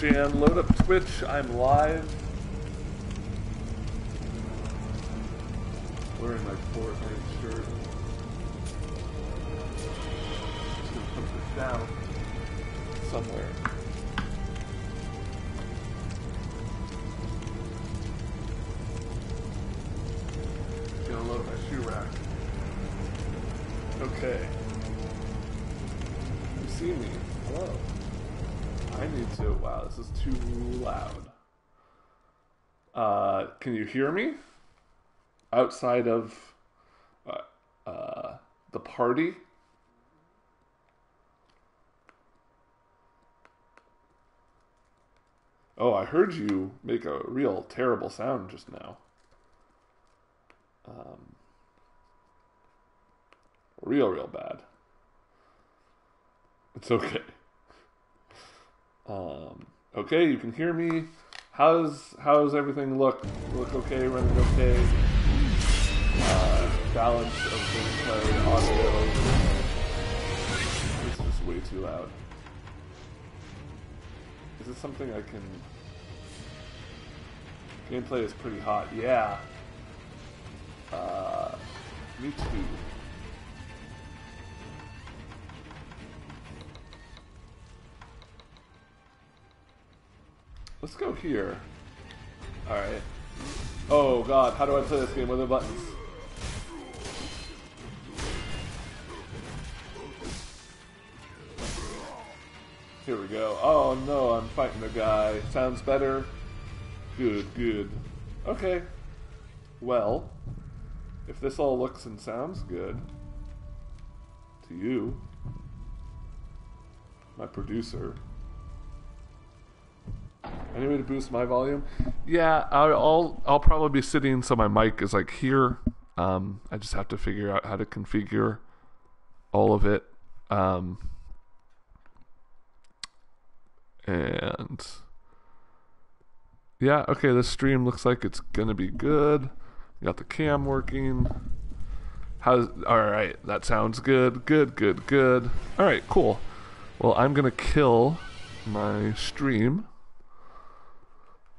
Jan, load up Twitch. I'm live. Wearing my Fortnite shirt. Just gonna put this down somewhere. Gonna load my shoe rack. Okay. You see me? I need to. Wow, this is too loud. Uh, can you hear me? Outside of uh, uh, the party? Oh, I heard you make a real terrible sound just now. Um, real, real bad. It's okay. Um, okay, you can hear me. How's how's everything look? Look okay? Running okay? Uh, balance of gameplay, audio. It's just way too loud. Is this something I can? Gameplay is pretty hot. Yeah. Uh, me too. Let's go here. Alright. Oh god, how do I play this game with the buttons? Here we go. Oh no, I'm fighting a guy. Sounds better. Good, good. Okay. Well, if this all looks and sounds good to you, my producer. Any way to boost my volume? Yeah, I'll I'll, probably be sitting so my mic is like here. Um, I just have to figure out how to configure all of it. Um, and yeah, okay, this stream looks like it's gonna be good. Got the cam working. How's all right? That sounds good. Good, good, good. All right, cool. Well, I'm gonna kill my stream.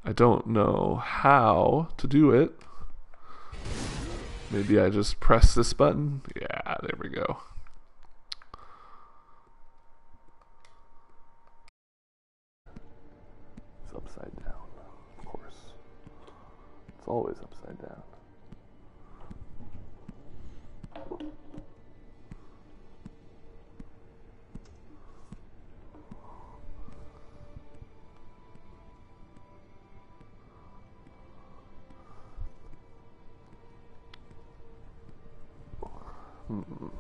I don't know how to do it. Maybe I just press this button. Yeah, there we go. It's upside down, of course. It's always upside down. Don't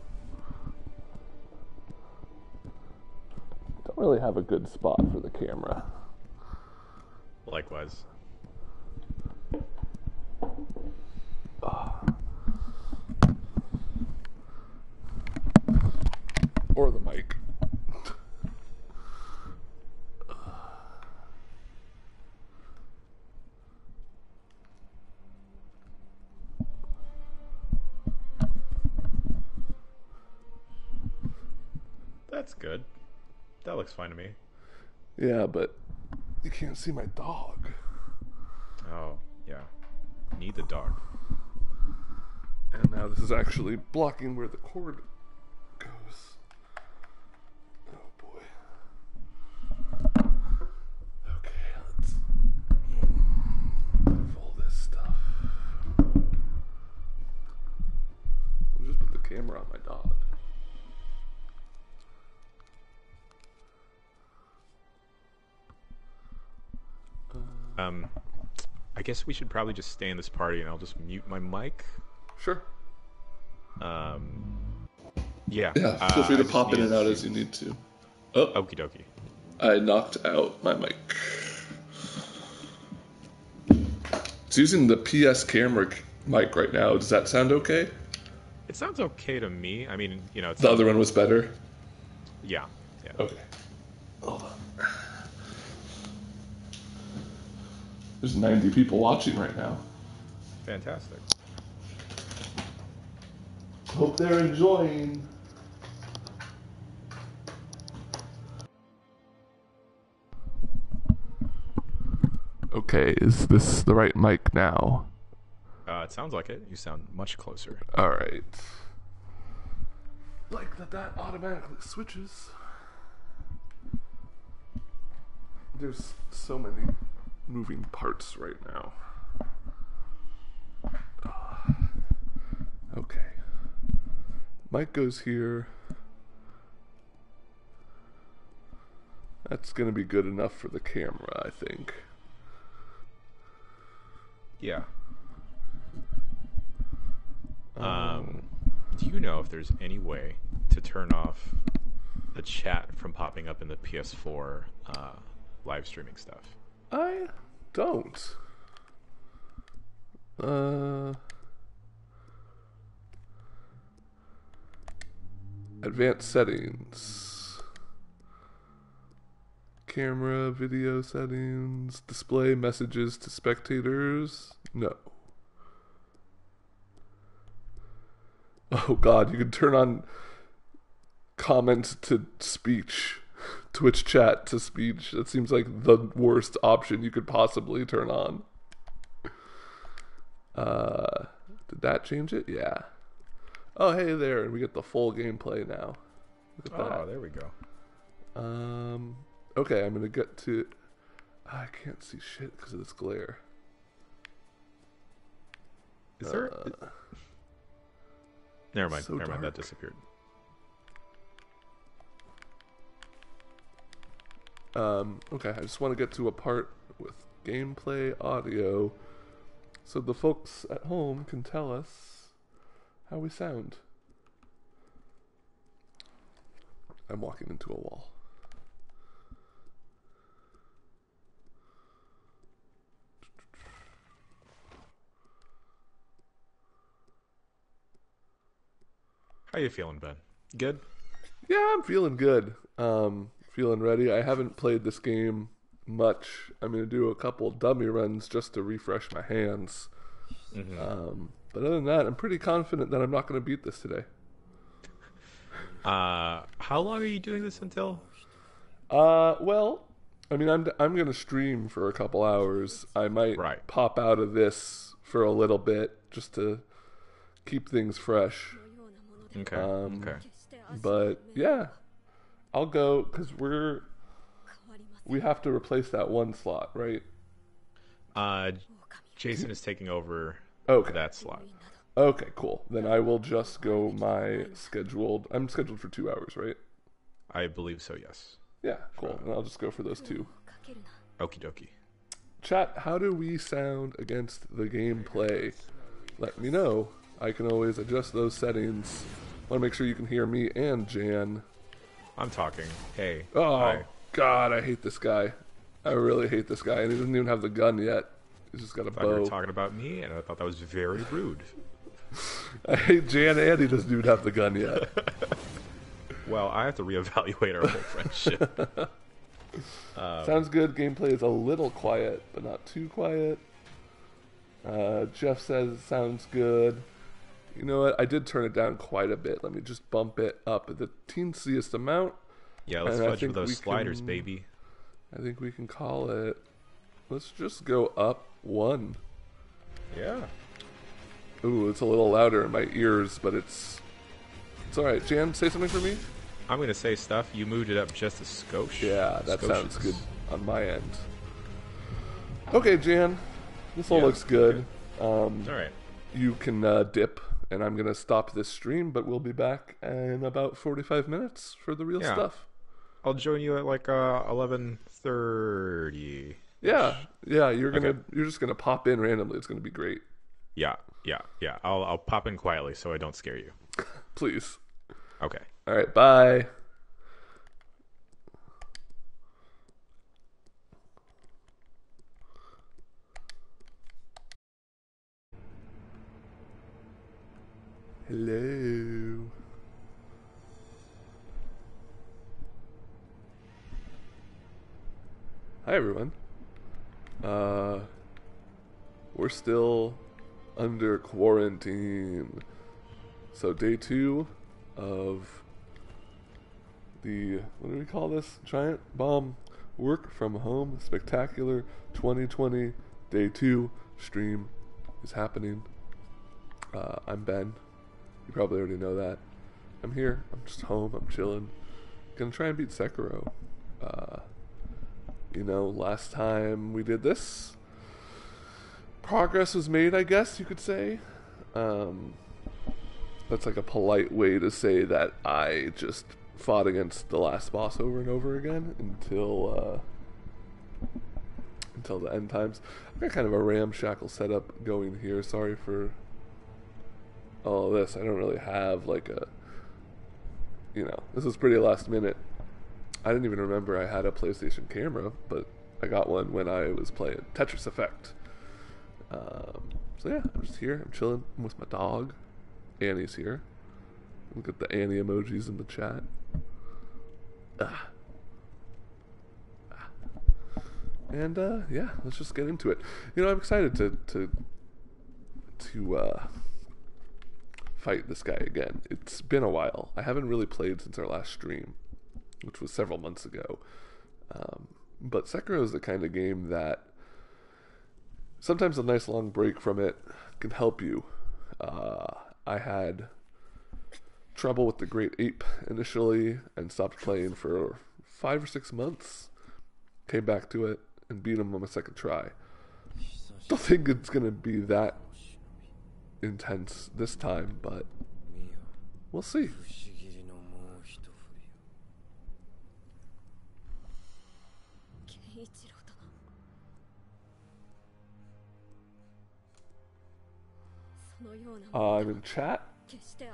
really have a good spot for the camera. Likewise. Or the mic. That's good. That looks fine to me. Yeah, but you can't see my dog. Oh, yeah. Need the dog. And now this is actually blocking where the cord guess we should probably just stay in this party, and I'll just mute my mic. Sure. Um, yeah. Yeah, uh, feel free to just pop in and out to- as you need to. Oh, Okie dokie. I knocked out my mic. It's using the PS camera mic right now. Does that sound okay? It sounds okay to me. I mean, you know, it's The other one was better. yeah, yeah. Okay. Hold on. There's 90 people watching right now. Fantastic. Hope they're enjoying. Okay, is this the right mic now? Uh, it sounds like it. You sound much closer. All right. Like that, that automatically switches. There's so many moving parts right now. Ah. Okay. Mic goes here. That's going to be good enough for the camera, I think. Yeah. Um, do you know if there's any way to turn off the chat from popping up in the PS4 uh, live streaming stuff? I don't. Uh, advanced settings. Camera, video settings, display messages to spectators. No. Oh god, you can turn on comment to speech. Twitch chat to speech. That seems like the worst option you could possibly turn on. Uh, did that change it? Yeah. Oh, hey there, and we get the full gameplay now. Look at Oh, that. there we go. Um. Okay, I'm gonna get to. I can't see shit because of this glare. Is there? Uh, never mind. so never mind. That disappeared. Um, okay, I just want to get to a part with gameplay audio so the folks at home can tell us how we sound. I'm walking into a wall. How you feeling, Ben? Good. Yeah, I'm feeling good. Um, feeling ready. I haven't played this game much. I'm gonna do a couple dummy runs just to refresh my hands. Mm-hmm. Um, but other than that, I'm pretty confident that I'm not gonna beat this today. Uh, how long are you doing this until? Uh, well, I mean, I'm I'm gonna stream for a couple hours. I might Right. pop out of this for a little bit just to keep things fresh. Okay. Um, okay. But yeah, I'll go because we're we have to replace that one slot, right? Uh, Jason is taking over Okay. that slot. Okay, cool. Then I will just go my scheduled. I'm scheduled for two hours, right? I believe so. Yes. Yeah, cool. And I'll just go for those two. Okie dokie. Chat, how do we sound against the gameplay? Let me know. I can always adjust those settings. Want to make sure you can hear me and Jan. I'm talking. Hey. Oh hi. God, I hate this guy. I really hate this guy, and he doesn't even have the gun yet. He's just got a thought you were talking about me, and I thought that was very rude. I hate Jan, and he doesn't even have the gun yet. Well, I have to reevaluate our whole friendship. Sounds good. Gameplay is a little quiet, but not too quiet. Uh, Jeff says it sounds good. You know what? I did turn it down quite a bit. Let me just bump it up the teensiest amount. Yeah, let's And fudge think with those sliders, can- baby. I think we can call it. Let's just go up one. Yeah. Ooh, it's a little louder in my ears, but it's it's all right. Jan, say something for me. I'm gonna say stuff. You moved it up just a skosh. Yeah, that sounds good on my end. Okay, Jan, this all Yeah, looks good. Um, All right. you can uh, dip, and I'm gonna stop this stream, but we'll be back in about 45 minutes for the real Yeah. stuff. I'll join you at like uh, 11:30. Yeah, yeah. You're gonna Okay. you're just gonna pop in randomly. It's gonna be great. Yeah, yeah, yeah. I'll I'll pop in quietly so I don't scare you. Please. Okay. All right. Bye. Hello. Hi everyone. Uh we're still under quarantine. So day 2 of the what do we call this? Giant bomb work from home spectacular 2020 day two stream is happening. Uh, I'm Ben. You probably already know that. I'm here. I'm just home. I'm chilling. Gonna try and beat Sekiro. Uh, you know, last time we did this, progress was made, I guess you could say. Um, that's like a polite way to say that I just fought against the last boss over and over again until uh, until the end times. I've got kind of a ramshackle setup going here. Sorry for all of this. I don't really have like a you know, this was pretty last minute. I didn't even remember I had a PlayStation camera, but I got one when I was playing Tetris Effect. Um, so yeah, I'm just here. I'm chilling. I'm with my dog. Annie's here. Look at the Annie emojis in the chat. Ah. Ah. And uh, yeah, let's just get into it. You know, I'm excited to to to uh, fight this guy again. It's been a while. I haven't really played since our last stream, which was several months ago. Um, but Sekiro is the kind of game that sometimes a nice long break from it can help you. Uh, I had trouble with the Great Ape initially and stopped playing for five or six months. Came back to it and beat him on my second try. Don't think it's gonna be that intense this time, but we'll see. Uh, I'm in chat.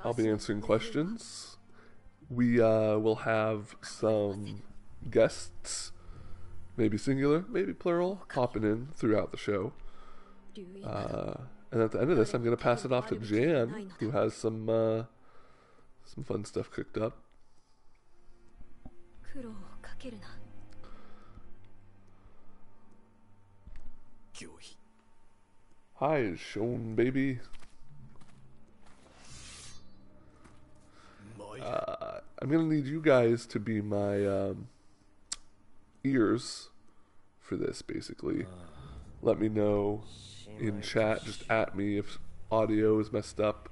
I'll be answering questions. We uh, will have some guests, maybe singular, maybe plural, popping in throughout the show. Uh, and at the end of this, I'm going to pass it off to Jan, who has some uh, some fun stuff cooked up. Hi, is shown, baby. Uh, I'm going to need you guys to be my um, ears for this, basically. Let me know in chat, just at me if audio is messed up.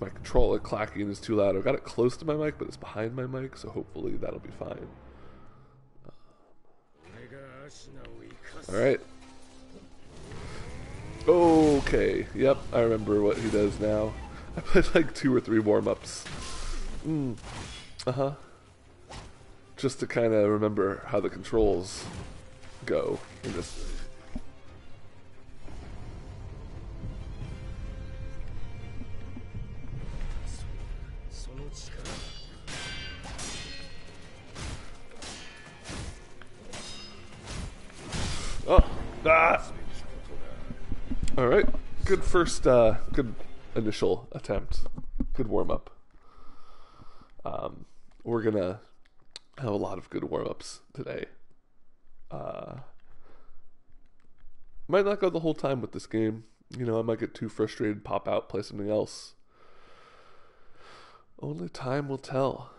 My controller clacking is too loud. I've got it close to my mic, but it's behind my mic, so hopefully that'll be fine. Alright. Okay, yep, I remember what he does now. I played like two or three warm ups. Mm. Uh huh. Just to kind of remember how the controls go in this Ah! Alright. Good first, uh, good initial attempt. Good warm up. Um, we're gonna have a lot of good warm ups today. Uh, might not go the whole time with this game. You know, I might get too frustrated, pop out, play something else. Only time will tell.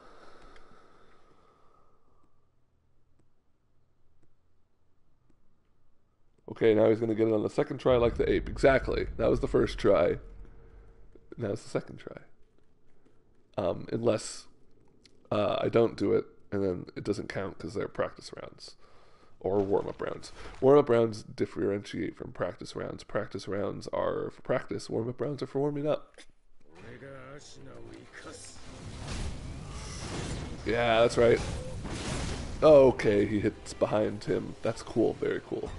Okay, now he's going to get it on the second try like the ape. Exactly. That was the first try. Now it's the second try. Um, unless uh, I don't do it, and then it doesn't count because they're practice rounds or warm up rounds. Warm up rounds differentiate from practice rounds. Practice rounds are for practice, warm up rounds are for warming up. Yeah, that's right. Okay, he hits behind him. That's cool, very cool.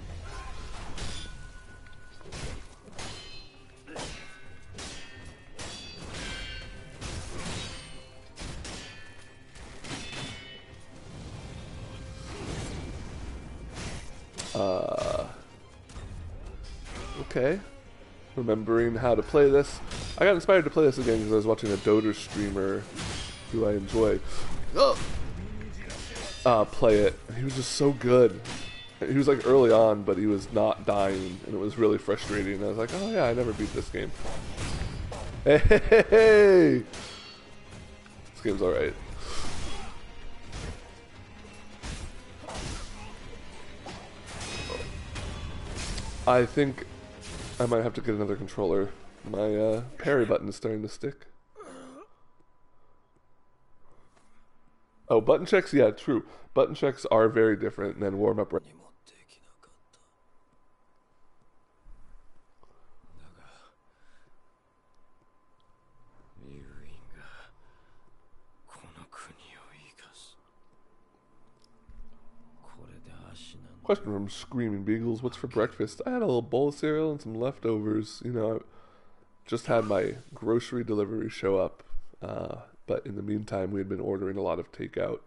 Uh, okay. Remembering how to play this. I got inspired to play this again because I was watching a Dota streamer who I enjoy. Uh, play it. He was just so good. He was like early on, but he was not dying, and it was really frustrating. I was like, oh yeah, I never beat this game. Hey, hey, hey, hey! This game's alright. I think I might have to get another controller. My uh, parry button is starting to stick. Oh, button checks? Yeah, true. Button checks are very different than warm Question from Screaming Beagles What's for breakfast? I had a little bowl of cereal and some leftovers. You know, I just had my grocery delivery show up. Uh, but in the meantime, we had been ordering a lot of takeout.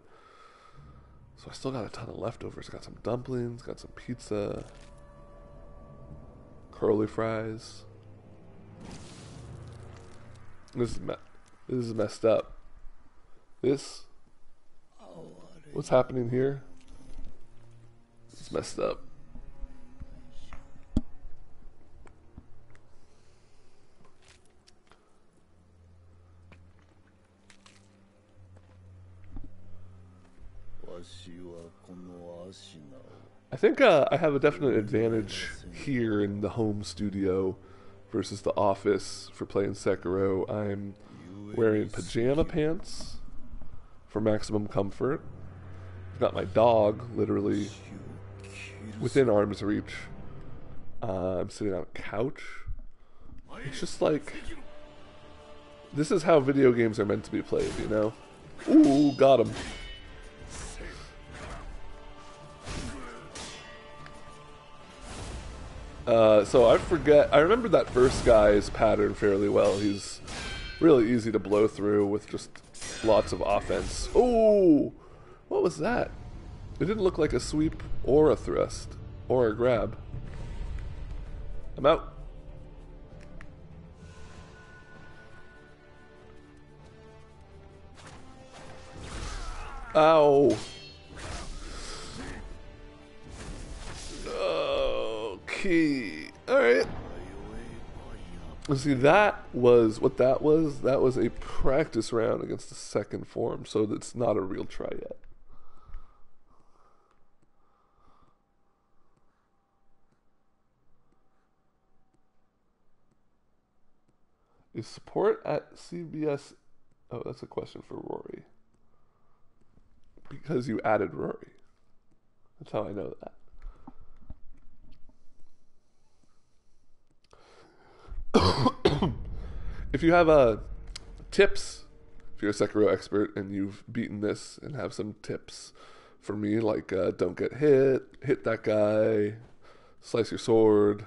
So I still got a ton of leftovers. Got some dumplings, got some pizza, curly fries. This is me- this is messed up. This what's happening here? It's messed up. I think uh, I have a definite advantage here in the home studio versus the office for playing Sekiro. I'm wearing pajama pants for maximum comfort. I've got my dog literally within arm's reach. Uh, I'm sitting on a couch. It's just like this is how video games are meant to be played, you know. Ooh, got him. Uh, so I forget. I remember that first guy's pattern fairly well. He's really easy to blow through with just lots of offense. Oh, what was that? It didn't look like a sweep or a thrust or a grab. I'm out. Ow. Okay. Alright. See, that was what that was. That was a practice round against the second form, so it's not a real try yet. Is support at CBS? Oh, that's a question for Rorie. Because you added Rorie. That's how I know that. if you have uh, tips, if you're a Sekiro expert and you've beaten this and have some tips for me, like uh, don't get hit, hit that guy, slice your sword,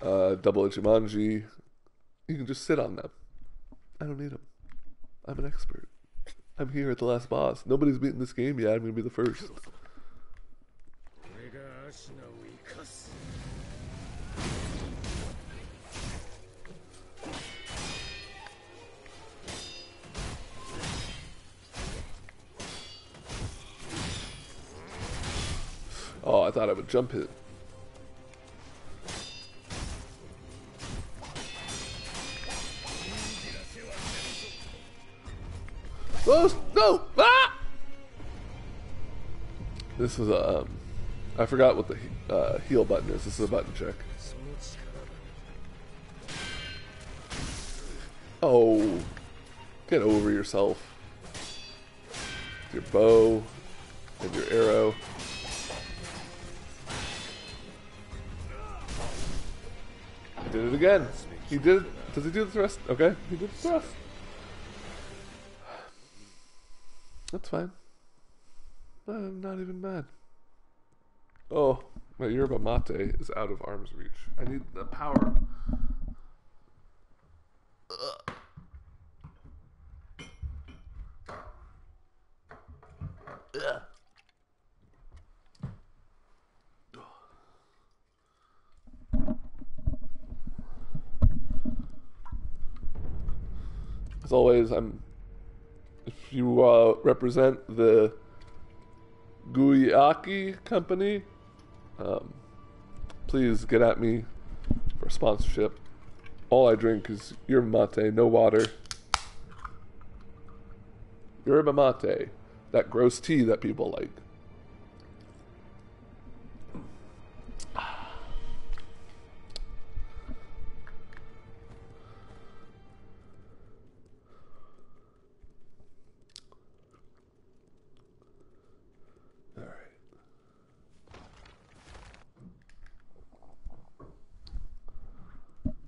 uh, double Ichimonji, you can just sit on them. I don't need them. I'm an expert. I'm here at the last boss. Nobody's beaten this game yet. I'm going to be the first. Oh, I thought I would jump it. Close! No! Ah! This is a. Uh, um, I forgot what the uh, heal button is. This is a button check. Oh. Get over yourself. With your bow and your arrow. He did it again. He did it. Does he do the thrust? Okay, he did the thrust. That's fine. I'm not even mad. Oh, my yerba mate is out of arm's reach. I need the power. As always, I'm. You uh, represent the Guayaki company, um, please get at me for sponsorship. All I drink is yerba mate, no water. Yerba mate, that gross tea that people like.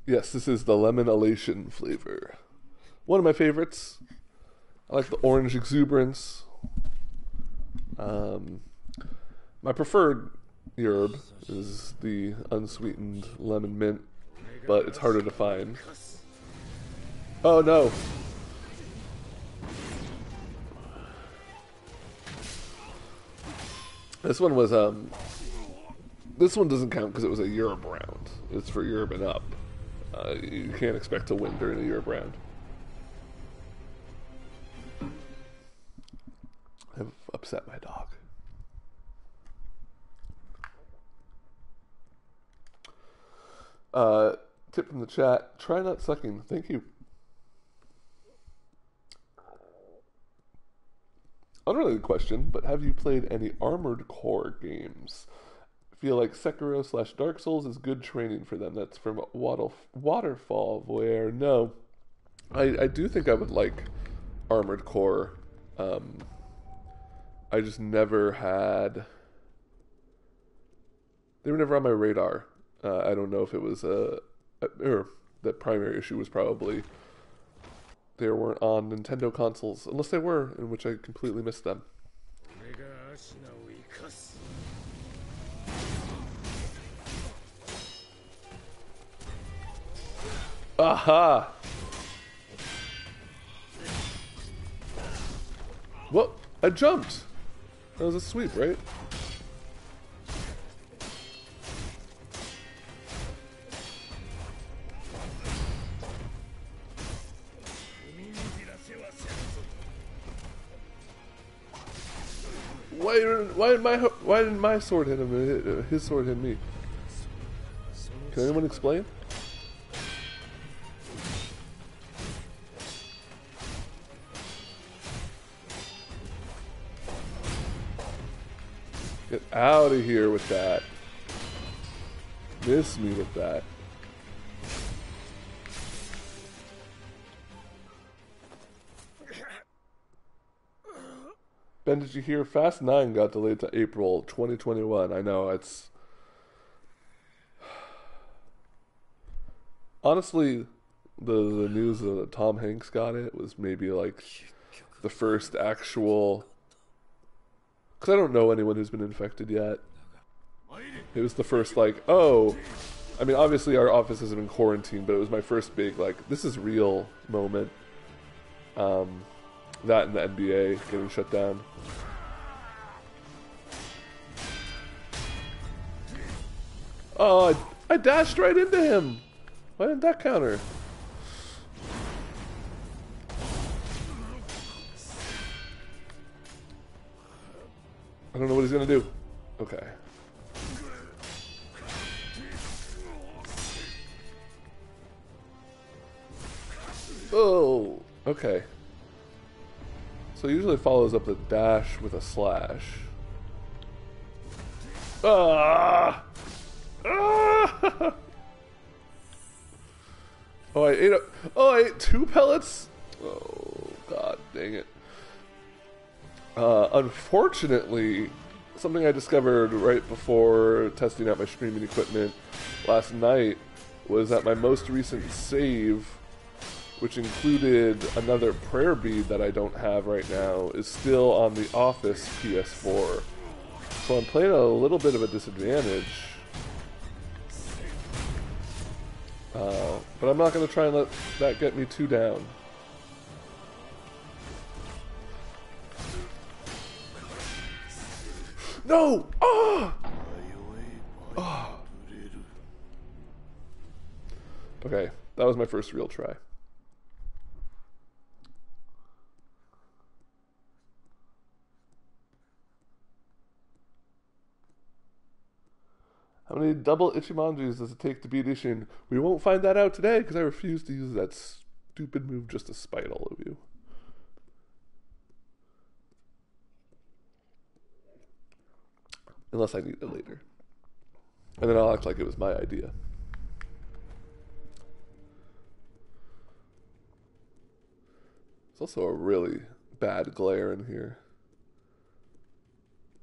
Yes, this is the lemon elation flavor. One of my favorites. I like the orange exuberance. Um, my preferred yerb is the unsweetened lemon mint, but it's harder to find. Oh no! This one was um. This one doesn't count because it was a yerb round. It's for yerb and up. Uh, you can't expect to win during a yerb round. I've upset my dog. Uh, tip from the chat: try not sucking. Thank you. Unrelated question, but have you played any Armored Core games? Feel like Sekiro slash Dark Souls is good training for them. That's from Waddle, Waterfall, where no, I, I do think I would like Armored Core. Um, I just never had. They were never on my radar. Uh, I don't know if it was a, or the primary issue was probably they weren't on Nintendo consoles, unless they were, in which I completely missed them. 俺 Aha! What? I jumped! That was a sweep, right? Why, didn't- why did my why didn't my sword hit him? Uh, and uh, His sword hit me. Can anyone explain? Out of here with that. Miss me with that. Ben, did you hear Fast 9 got delayed to April 2021? I know, it's. Honestly, the, the news that Tom Hanks got it was maybe like the first actual. Because I don't know anyone who's been infected yet. It was the first, like, oh. I mean, obviously, our office has been quarantined, but it was my first big, like, this is real moment. Um, that and the NBA getting shut down. Oh, I, I dashed right into him. Why didn't that counter? I don't know what he's gonna do. Okay. Oh, okay. So he usually follows up the dash with a slash. Ah! Ah! Oh, I ate a, Oh, I ate two pellets? Oh, god dang it. Uh, unfortunately, something I discovered right before testing out my streaming equipment last night was that my most recent save, which included another prayer bead that I don't have right now, is still on the Office PS4. So I'm playing at a little bit of a disadvantage. Uh, but I'm not going to try and let that get me too down. No! Ah! Ah. Okay, that was my first real try. How many double Ichimonjis does it take to beat Ishin? We won't find that out today because I refuse to use that stupid move just to spite all of you. Unless I need it later. And then I'll act like it was my idea. It's also a really bad glare in here.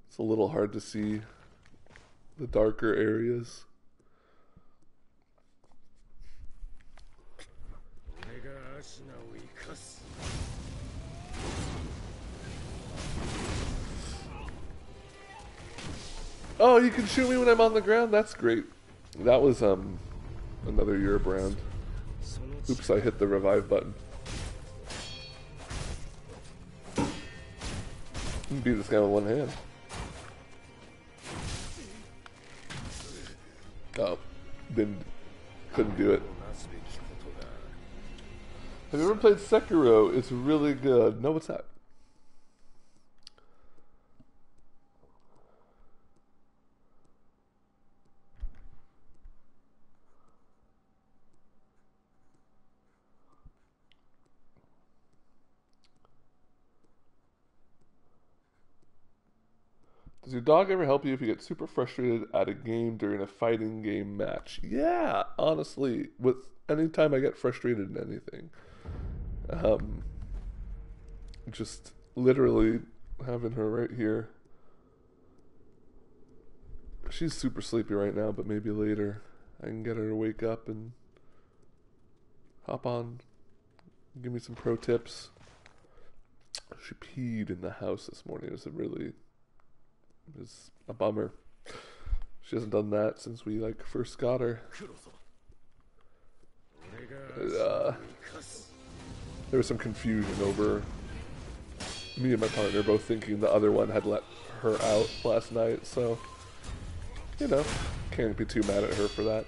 It's a little hard to see the darker areas. Oh, you can shoot me when I'm on the ground? That's great. That was um another yerb round. Oops, I hit the revive button. Beat this guy with one hand. Oh, didn't, couldn't do it. Have you ever played Sekiro? It's really good. No, what's that? Your dog ever help you if you get super frustrated at a game during a fighting game match? Yeah, honestly, with anytime I get frustrated in anything um, just literally having her right here. She's super sleepy right now, but maybe later I can get her to wake up and hop on, give me some pro tips. She peed in the house this morning. It was a really, is a bummer. She hasn't done that since we like first got her. Uh, there was some confusion over me and my partner both thinking the other one had let her out last night, so you know, can't be too mad at her for that.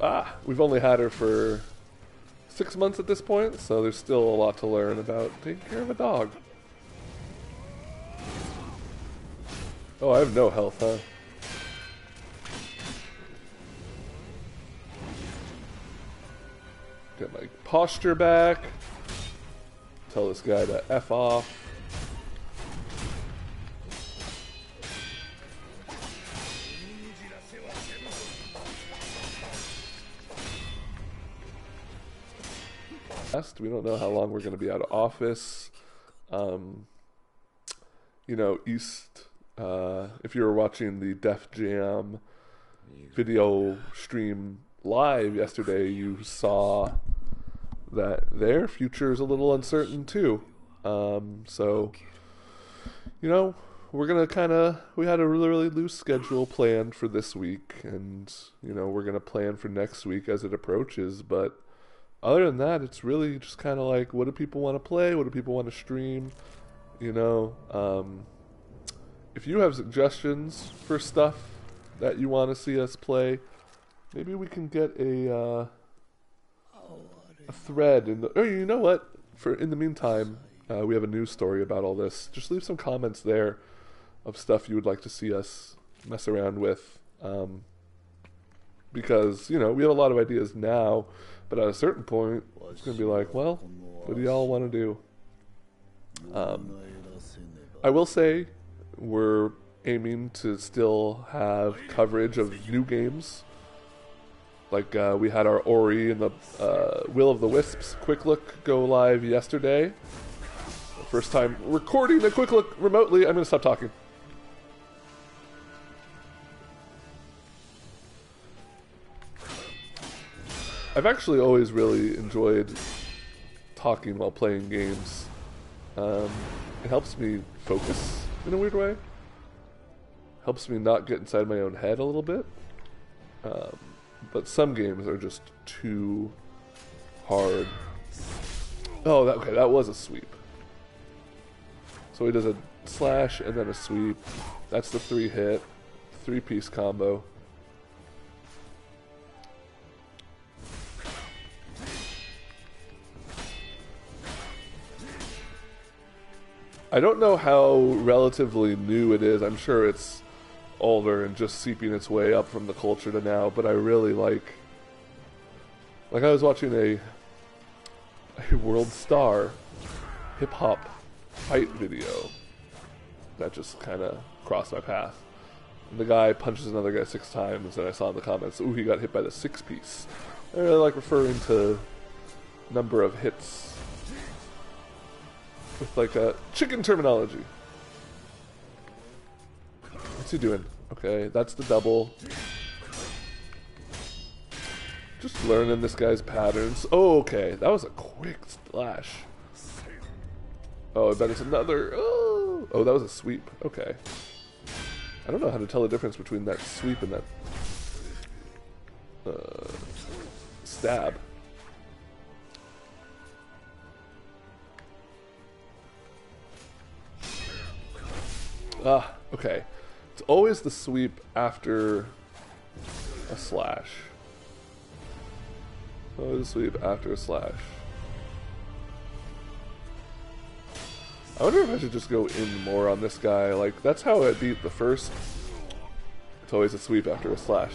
Ah, we've only had her for six months at this point, so there's still a lot to learn about taking care of a dog. Oh, I have no health, huh? Get my posture back. Tell this guy to F off. We don't know how long we're going to be out of office. Um, you know, East, uh, if you were watching the Def Jam video stream live yesterday, you saw that their future is a little uncertain too. Um, so, you know, we're gonna kind of we had a really really loose schedule planned for this week, and you know we're gonna plan for next week as it approaches. But other than that, it's really just kind of like, what do people want to play? What do people want to stream? You know, um, if you have suggestions for stuff that you want to see us play, maybe we can get a uh, a thread in the. Oh, you know what? For in the meantime, uh, we have a news story about all this. Just leave some comments there of stuff you would like to see us mess around with, um, because you know we have a lot of ideas now, but at a certain point, it's gonna be like, well, what do y'all want to do? Um, I will say we're aiming to still have coverage of new games. Like uh, we had our Ori and the uh, Will of the Wisps quick look go live yesterday. First time recording a quick look remotely. I'm gonna stop talking. I've actually always really enjoyed talking while playing games. Um, it helps me focus in a weird way. Helps me not get inside my own head a little bit. Um, but some games are just too hard. Oh, that, okay, that was a sweep. So he does a slash and then a sweep. That's the three hit, three piece combo. I don't know how relatively new it is. I'm sure it's older and just seeping its way up from the culture to now, but I really like like I was watching a a world star hip hop fight video that just kind of crossed my path. And the guy punches another guy six times, and I saw in the comments, "Ooh, he got hit by the six piece." I really like referring to number of hits with like a chicken terminology. What's he doing? Okay, that's the double. Just learning this guy's patterns. Oh, okay. That was a quick splash. Oh, I bet it's another. Oh, oh, that was a sweep. Okay. I don't know how to tell the difference between that sweep and that uh, stab. Ah, okay. It's always the sweep after a slash. Always a sweep after a slash. I wonder if I should just go in more on this guy. Like, that's how I beat the first. It's always a sweep after a slash.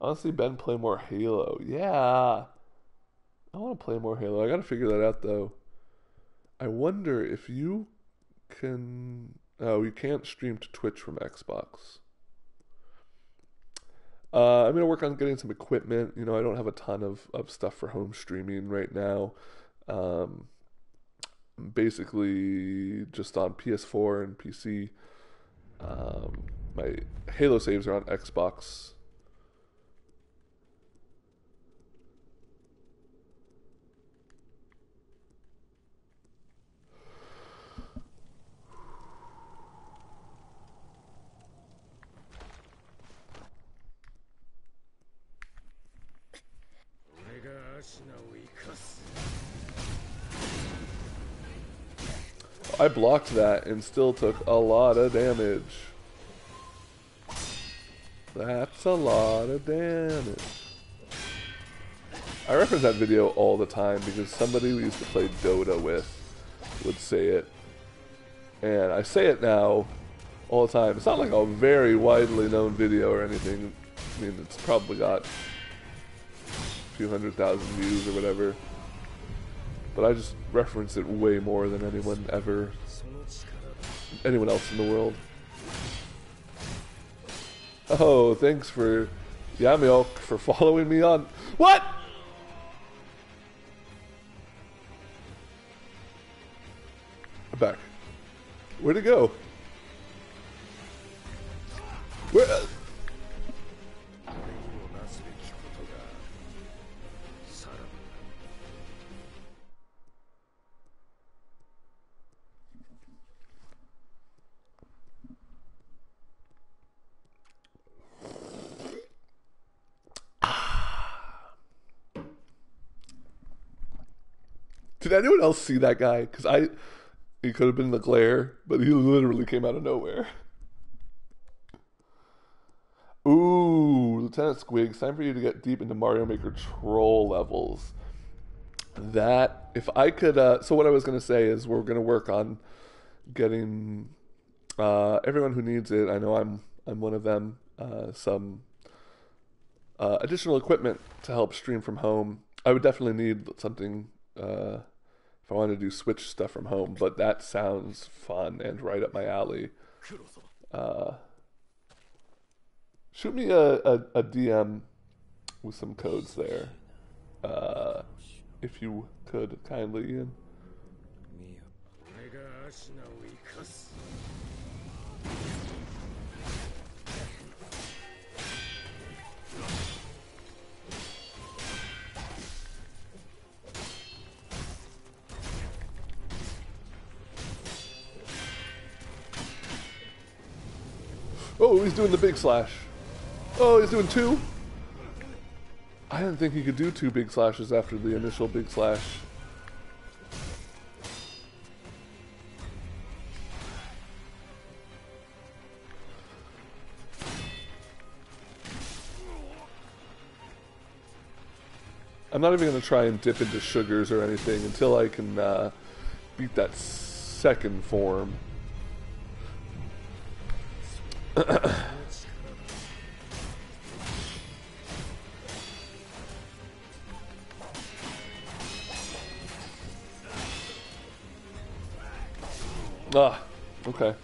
Honestly, Ben, play more Halo. Yeah. I want to play more Halo. I gotta figure that out, though. I wonder if you can. Oh, you can't stream to Twitch from Xbox. Uh, I'm gonna work on getting some equipment. You know, I don't have a ton of, of stuff for home streaming right now. Um, basically, just on PS4 and PC. Um, my Halo saves are on Xbox. I blocked that and still took a lot of damage. That's a lot of damage. I reference that video all the time because somebody we used to play Dota with would say it. And I say it now all the time. It's not like a very widely known video or anything. I mean, it's probably got a few hundred thousand views or whatever. But I just reference it way more than anyone ever, anyone else in the world. Oh, thanks for Yamiok for following me on. What? I'm back. Where'd it go? Where? Did anyone else see that guy? Because I, he could have been the glare, but he literally came out of nowhere. Ooh, Lieutenant Squig, time for you to get deep into Mario Maker troll levels. That, if I could, uh, so what I was going to say is we're going to work on getting uh, everyone who needs it. I know I'm, I'm one of them. Uh, some uh, additional equipment to help stream from home. I would definitely need something uh, I want to do Switch stuff from home, but that sounds fun and right up my alley. Uh, shoot me a, a, a DM with some codes there, uh, if you could kindly, Ian. Oh, he's doing the big slash. Oh, he's doing two. I didn't think he could do two big slashes after the initial big slash. I'm not even going to try and dip into sugars or anything until I can uh, beat that second form. ah, okay.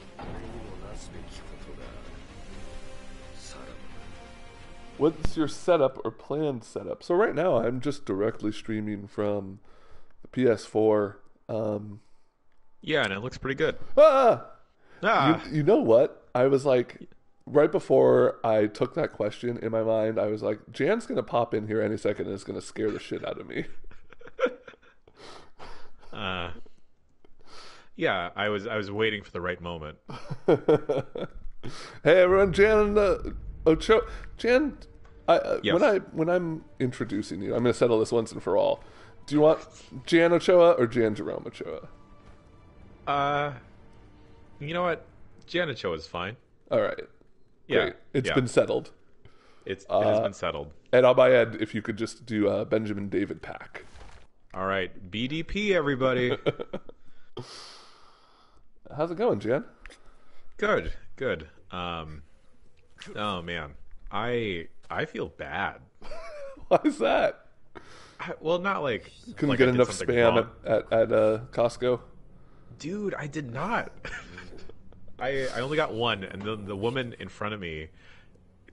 What's your setup or planned setup? So right now I'm just directly streaming from the PS4. Um, yeah, and it looks pretty good. Ah, ah. You, you know what? I was like right before I took that question in my mind, I was like, Jan's gonna pop in here any second and it's gonna scare the shit out of me. Uh, yeah, I was I was waiting for the right moment. Hey everyone, Jan uh, Ocho, Jan. I, uh, Yes. When I when I'm introducing you, I'm gonna settle this once and for all. Do you want Jan Ochoa or Jan Jerome Ochoa? Uh, you know what? Janicho is fine. All right, Yeah, great. It's yeah. been settled. It's it Uh, has been settled. And on my end, if you could just do uh, Benjamin David Pack. All right, BDP, everybody. How's it going, Jan? good, good. Um, oh man, I I feel bad. Why is that? I, well, not like Couldn't like get enough spam wrong. at at, at uh, Costco. dude. I did not. I, I only got one, and then the woman in front of me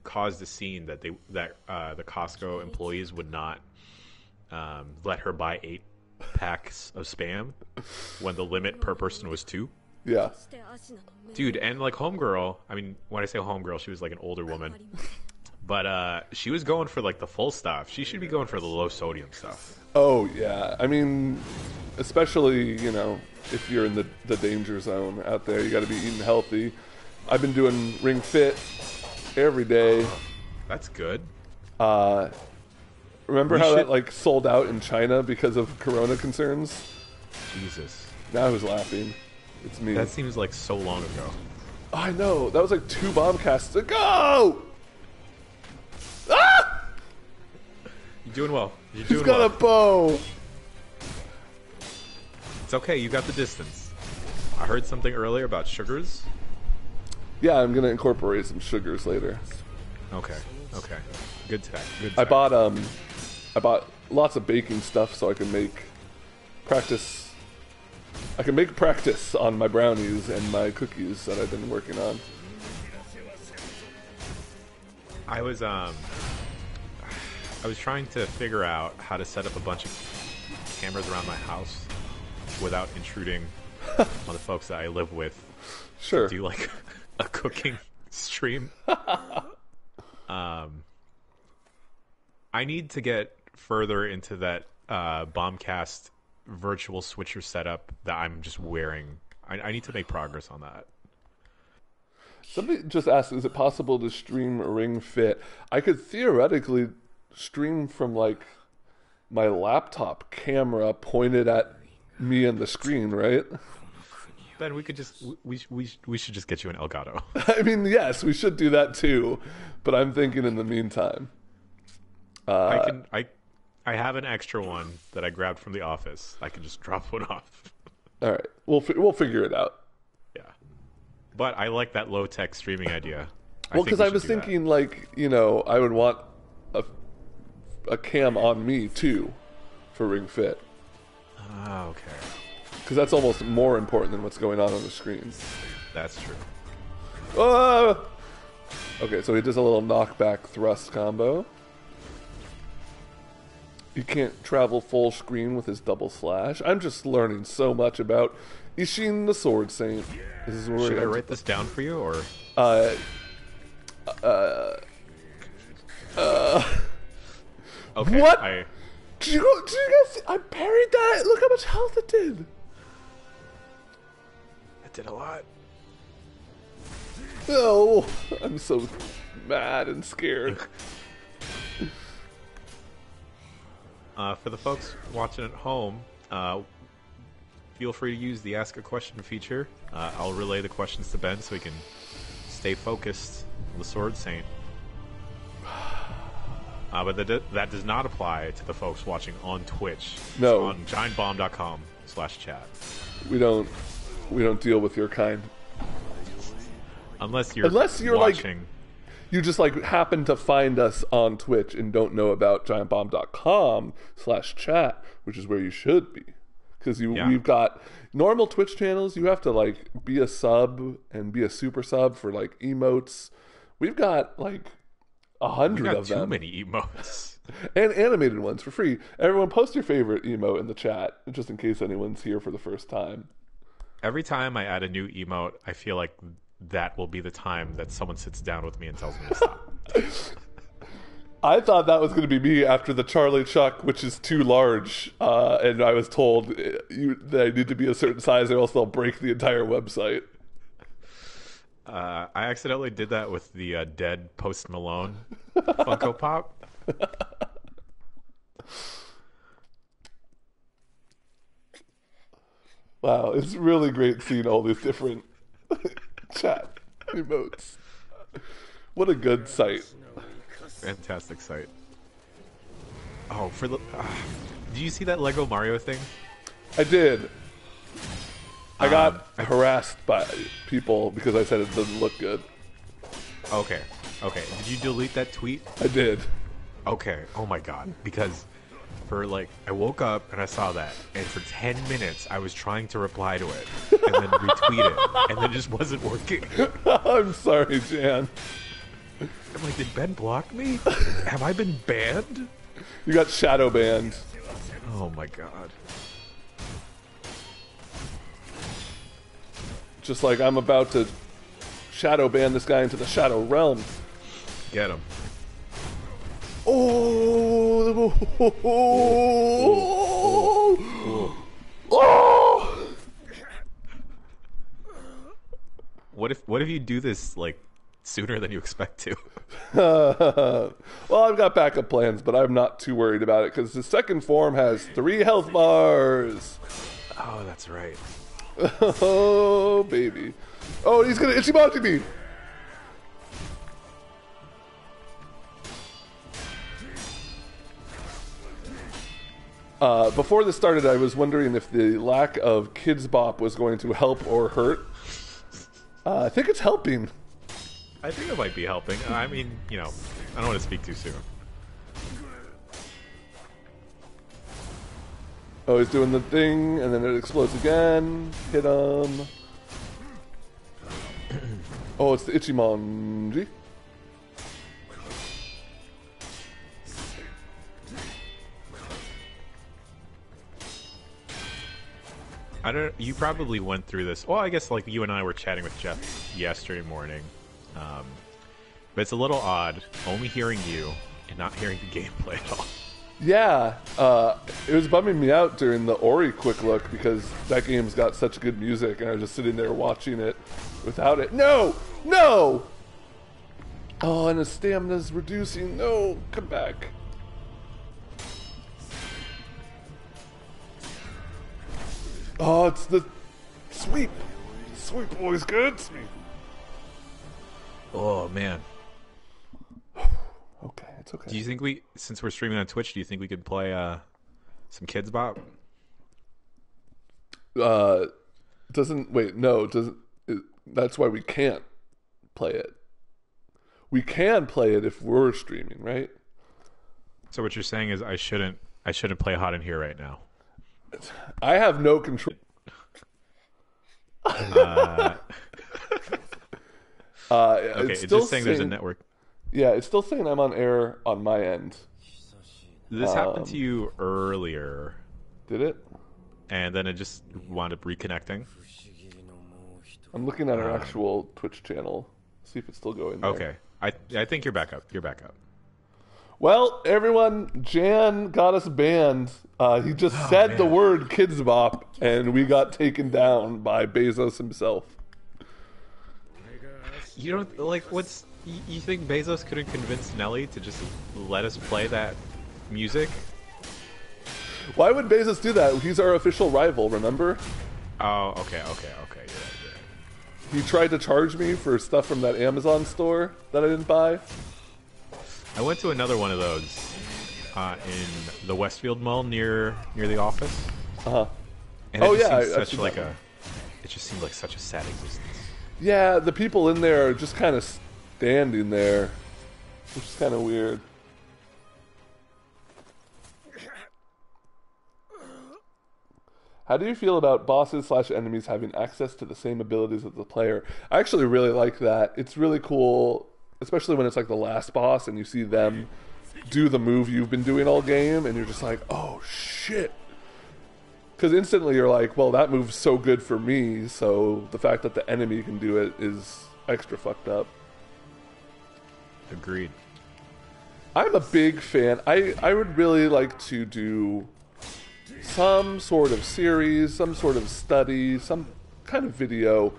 caused a scene that they that uh, the Costco employees would not um, let her buy eight packs of spam when the limit per person was two. Yeah. Dude, and like homegirl, I mean, when I say homegirl, she was like an older woman but uh, she was going for like the full stuff. She should be going for the low sodium stuff. Oh yeah. I mean, especially you know if you're in the the danger zone out there, you got to be eating healthy. I've been doing Ring Fit every day. That's good. Uh, remember We how should- that like sold out in China because of Corona concerns? Jesus, Now who's laughing? It's me. that seems like so long ago. I know. That was like two bombcasts ago. You're doing well. You're He's doing got well. a bow. It's okay. You got the distance. I heard something earlier about sugars. Yeah, I'm gonna incorporate some sugars later. Okay. Okay. Good tech. Good. Tech. I bought um, I bought lots of baking stuff so I can make practice. I can make practice on my brownies and my cookies that I've been working on. I was um I was trying to figure out how to set up a bunch of cameras around my house without intruding on the folks that I live with. Sure. Do like a cooking stream. um I need to get further into that uh bombcast virtual switcher setup that I'm just wearing. I, I need to make progress on that. Somebody just asked, is it possible to stream Ring Fit? I could theoretically stream from like my laptop camera pointed at me and the screen, right? Ben, we could just we we we should just get you an Elgato. I mean, yes, we should do that too, but I'm thinking in the meantime. Uh, I can I I have an extra one that I grabbed from the office. I can just drop one off. all right, we'll fi- we'll figure it out. yeah. But I like that low tech streaming idea. Well, think because we I was do that. thinking, like, you know, I would want a, cam on me too for Ring Fit. Ah, okay. Because that's almost more important than what's going on on the screen. That's true. Ah! Okay, so he does a little knockback thrust combo. He can't travel full screen with his double slash. I'm just learning so much about Isshin the Sword Saint. This is where Should I write this down for you or Uh, uh, uh, okay? What? I did you go? Did you guys? See? I parried that. Look how much health it did. It did a lot. Oh, I'm so mad and scared. Uh, for the folks watching at home, uh, feel free to use the ask a question feature. Uh, I'll relay the questions to Ben so he can stay focused on the Sword Saint. Uh, but that, that does not apply to the folks watching on Twitch. It's No. on giantbomb.com slash chat. We don't. We don't deal with your kind. Unless you're Unless you're, like- You just like happen to find us on Twitch and don't know about giantbomb.com slash chat, which is where you should be. Because you Yeah. we've got normal Twitch channels, you have to like be a sub and be a super sub for like emotes. We've got like a hundred of too them. many emotes. and animated ones for free. Everyone post your favorite emote in the chat, just in case anyone's here for the first time. Every time I add a new emote, I feel like that will be the time that someone sits down with me and tells me to stop. I thought that was going to be me after the Charlie Chuck, which is too large, uh, and I was told you, that I need to be a certain size, or else they'll break the entire website. Uh, I accidentally did that with the uh, dead Post Malone Funko Pop. Wow, it's really great seeing all these different chat emotes. What a good site. Fantastic site. Oh, for the. Uh, do you see that Lego Mario thing? I did. I got Um, harassed by people because I said it doesn't look good. Okay. Okay. Did you delete that tweet? I did. Okay. Oh my god. Because for like I woke up and I saw that and for 10 minutes I was trying to reply to it and then retweet it and it just wasn't working. I'm sorry, Jan. I'm like, did Ben block me? Have I been banned? You got shadow banned. Oh my god. Just like I'm about to shadow ban this guy into the shadow realm. Get him. Oh! Oh! What if what if you do this like sooner than you expect to? well, I've got backup plans, but I'm not too worried about it because the second form has three health bars. Oh, that's right. Oh, baby. Oh, he's gonna Ichimonji me. Uh, before this started, I was wondering if the lack of Kidz Bop was going to help or hurt. Uh, I think it's helping. I think it might be helping. I mean, you know, I don't want to speak too soon. Oh, he's doing the thing, and then it explodes again. Hit him. Oh, it's the Ichimonji. I don't. You probably went through this. Well, I guess like you and I were chatting with Jeff yesterday morning. Um, but it's a little odd, only hearing you and not hearing the gameplay at all. Yeah, uh, it was bumming me out during the Ori quick look because that game's got such good music, and I was just sitting there watching it without it. No, no. Oh, and his stamina's reducing. No, come back. Oh, it's the sweep. Sweep always good. Oh man. It's okay. Do you think we, since we're streaming on Twitch, do you think we could play uh, some Kidz Bop? uh doesn't wait no doesn't it, that's why we can't play it we can play it if we're streaming right So what you're saying is I shouldn't, I shouldn't play Hot in Here right now. i have no control Uh, uh okay, it's it's, still just saying there's a network. Yeah it's still saying i'm on air on my end This happened um, to you earlier, did it and then it just wound up reconnecting. i'm looking at our actual twitch channel see if it's still going there. Okay, I, I think you're back up. You're back up. well everyone jan got us banned uh he just said the Oh, word Kidz Bop and we got taken down by bezos himself You don't like what's you, think Bezos couldn't convince Nelly to just let us play that music? Why would Bezos do that? He's our official rival, remember? Oh, okay, okay, okay. You're right. He tried to charge me for stuff from that Amazon store that I didn't buy. I went to another one of those uh, in the Westfield Mall near near the office, Uh-huh. and it Oh, yeah, I- such like a it just seemed like such a sad existence. Yeah, the people in there are just kind of standing there, which is kind of weird. How do you feel about bosses slash enemies having access to the same abilities as the player? I actually really like that. It's really cool, especially when it's like the last boss and you see them do the move you've been doing all game, and you're just like, oh shit. Because instantly you're like, well, that move's so good for me, so the fact that the enemy can do it is extra fucked up. Agreed. I'm a big fan. I, I would really like to do some sort of series, some sort of study, some kind of video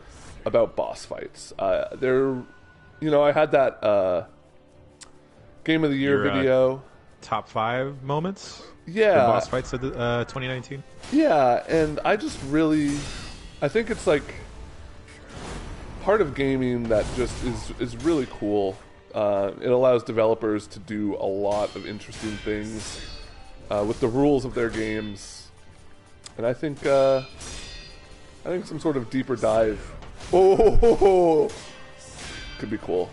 about boss fights. Uh, there, you know, I had that uh, game of the year Your, uh, video. Top five moments. yeah, boss fights of the, uh, 2019. Yeah, and I just really, I think it's like part of gaming that just is is really cool. Uh, it allows developers to do a lot of interesting things uh, with the rules of their games, and I think uh, I think some sort of deeper dive. Oh, could be cool.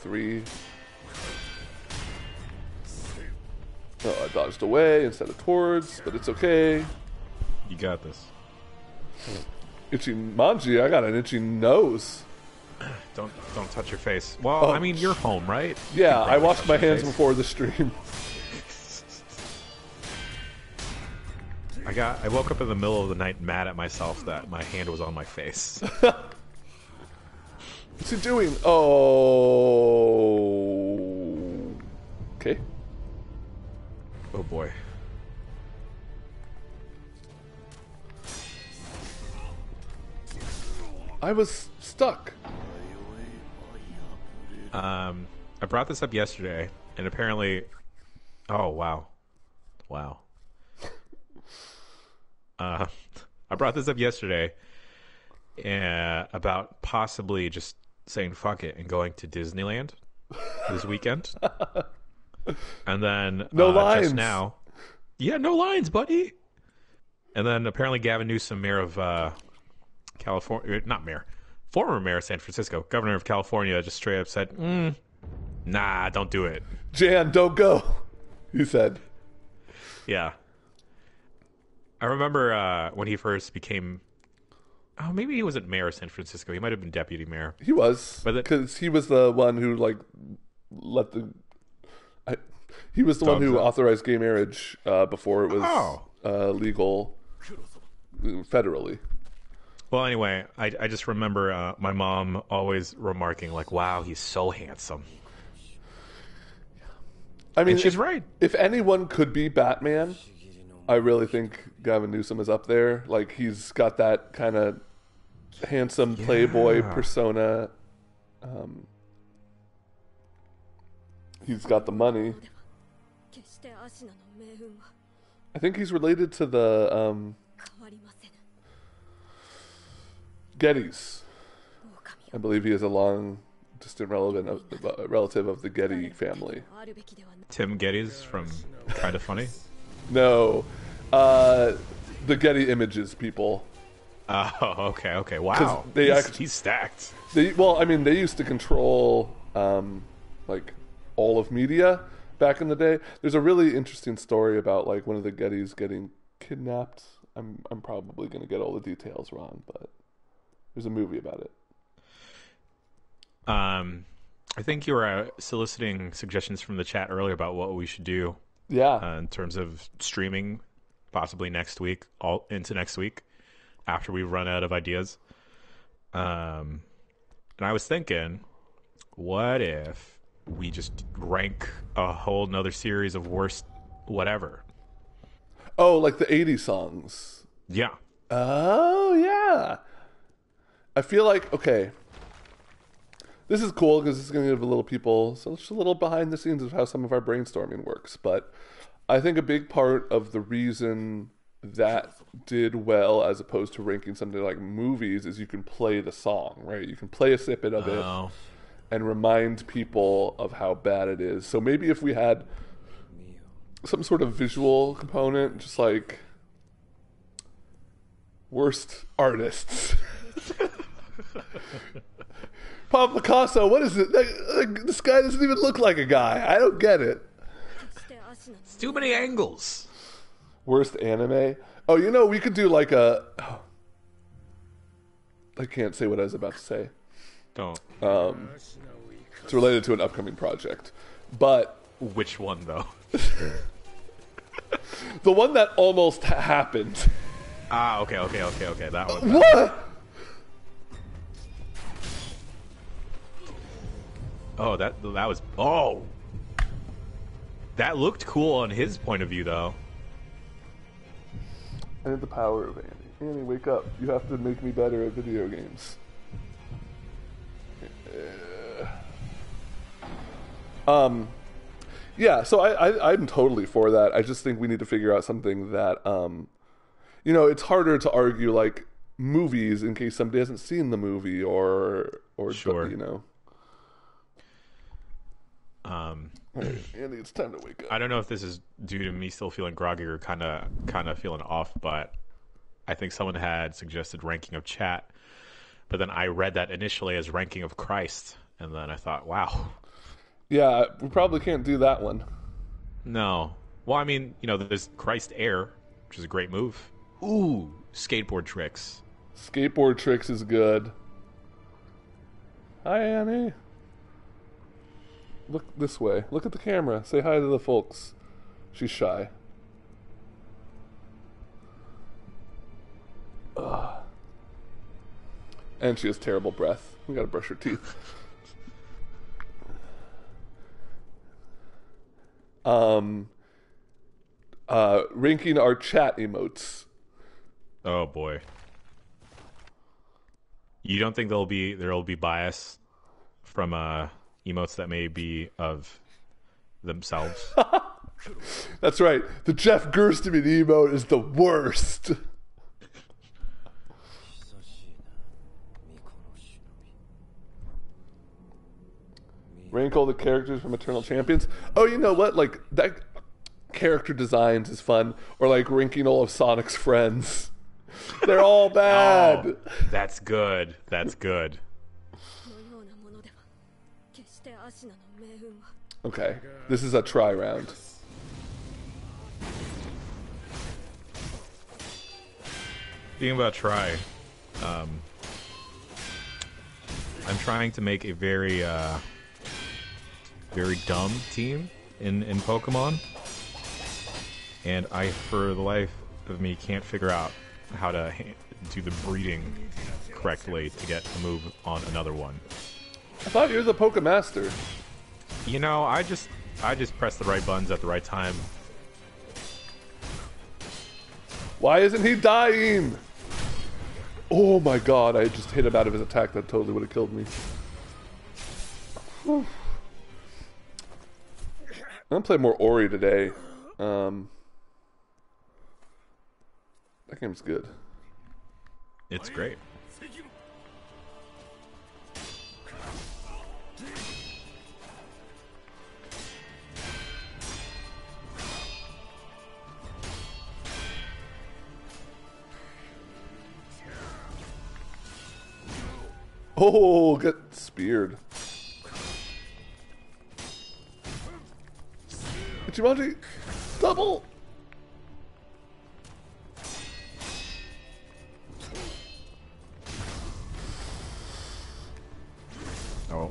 Three. Oh, I dodged away instead of towards, but it's okay. You got this. Itchy Manji, I got an itchy nose. Don't don't touch your face. Well, Oh. I mean, you're home, right? Yeah, I washed my hands face. before the stream. I got. I woke up in the middle of the night mad at myself that my hand was on my face. What's he doing? Oh. Okay. oh boy. I was stuck. Um, I brought this up yesterday, and apparently, oh wow, wow. Uh, I brought this up yesterday, uh, about possibly just saying fuck it and going to Disneyland this weekend, and then No uh, lines. Just now, yeah, no lines, buddy. And then apparently Gavin Newsom, mayor of uh, California, not mayor, former mayor of San Francisco, governor of California, just straight up said, mm, "Nah, don't do it." Jan, don't go. He said. Yeah, I remember uh, when he first became. Oh, maybe he wasn't mayor of San Francisco. He might have been deputy mayor. He was. Because he was the one who, like, let the. I, he was the one who authorized gay marriage uh, before it was Oh. uh, legal federally. Well, anyway, I, I just remember uh, my mom always remarking, like, wow, he's so handsome. I mean, and she's if, right. If anyone could be Batman, I really think Gavin Newsom is up there. Like, he's got that kind of handsome yeah. playboy persona. Um, he's got the money. I think he's related to the um, Gettys. I believe he is a long distant relative of, uh, relative of the Getty family. Tim Gettys from Kind of Funny? no. Uh, the Getty Images people. Oh, okay, okay. Wow. They he's, he's stacked. They, well, I mean, they used to control um, like all of media back in the day. There's a really interesting story about like one of the Gettys getting kidnapped. I'm I'm probably going to get all the details wrong, but there's a movie about it. Um, I think you were uh, soliciting suggestions from the chat earlier about what we should do Yeah, uh, in terms of streaming, possibly next week, all into next week, after we run out of ideas. Um, and I was thinking, what if we just rank a whole nother series of worst whatever? Oh, like the 80 songs. Yeah. Oh, yeah. I feel like, okay. This is cool because this is going to give a little people so just a little behind the scenes of how some of our brainstorming works. But I think a big part of the reason that did well as opposed to ranking something like movies is you can play the song, right? You can play a snippet of it Oh. and remind people of how bad it is. So maybe if we had some sort of visual component, just like worst artists. Pablo Picasso, what is it? This guy doesn't even look like a guy. I don't get it. It's too many angles. Worst anime? Oh, you know, we could do like a. Oh. I can't say what I was about to say. Don't. Um, it's related to an upcoming project. But. Which one, though? the one that almost happened. Ah, okay, okay, okay, okay. That one. What? Oh, that that was. Oh, that looked cool on his point of view, though. I need the power of Annie. Annie, wake up. You have to make me better at video games. Uh, Um, yeah, so I, I, I'm totally for that. I just think we need to figure out something that, um, you know, it's harder to argue like movies in case somebody hasn't seen the movie or, or Sure. you know. Um, Hey, Andy, it's time to wake up. I don't know if this is due to me still feeling groggy or kind of kind of feeling off, but I think someone had suggested ranking of chat, but then I read that initially as ranking of Christ, and then I thought, wow, Yeah, we probably can't do that one. no. Well, I mean, you know, there's Christ Air, which is a great move. Ooh, skateboard tricks. Skateboard tricks is good. Hi, Annie. Look this way. Look at the camera. Say hi to the folks. She's shy. Ugh. And she has terrible breath. We gotta brush her teeth. Um, uh, ranking our chat emotes. Oh boy. You don't think there'll be there'll be bias from uh emotes that may be of themselves. That's right. The Jeff Gerstmann emote is the worst. Rank all the characters from Eternal Champions. Oh, you know what? Like that character designs is fun, or like ranking all of Sonic's friends. They're all oh, bad. oh, that's good. That's good. Okay, this is a try round. Speaking about try, um, I'm trying to make a very, uh, very dumb team in in Pokemon, and I, for the life of me, can't figure out how to do the breeding correctly to get a move on another one. I thought you were the Pokemaster. You know, I just, I just press the right buttons at the right time. Why isn't he dying? Oh my god, I just hit him out of his attack. That totally would have killed me. Whew. I'm gonna play more Ori today. Um, that game's good. It's great. Oh, get speared. Ichimonji, double. Oh,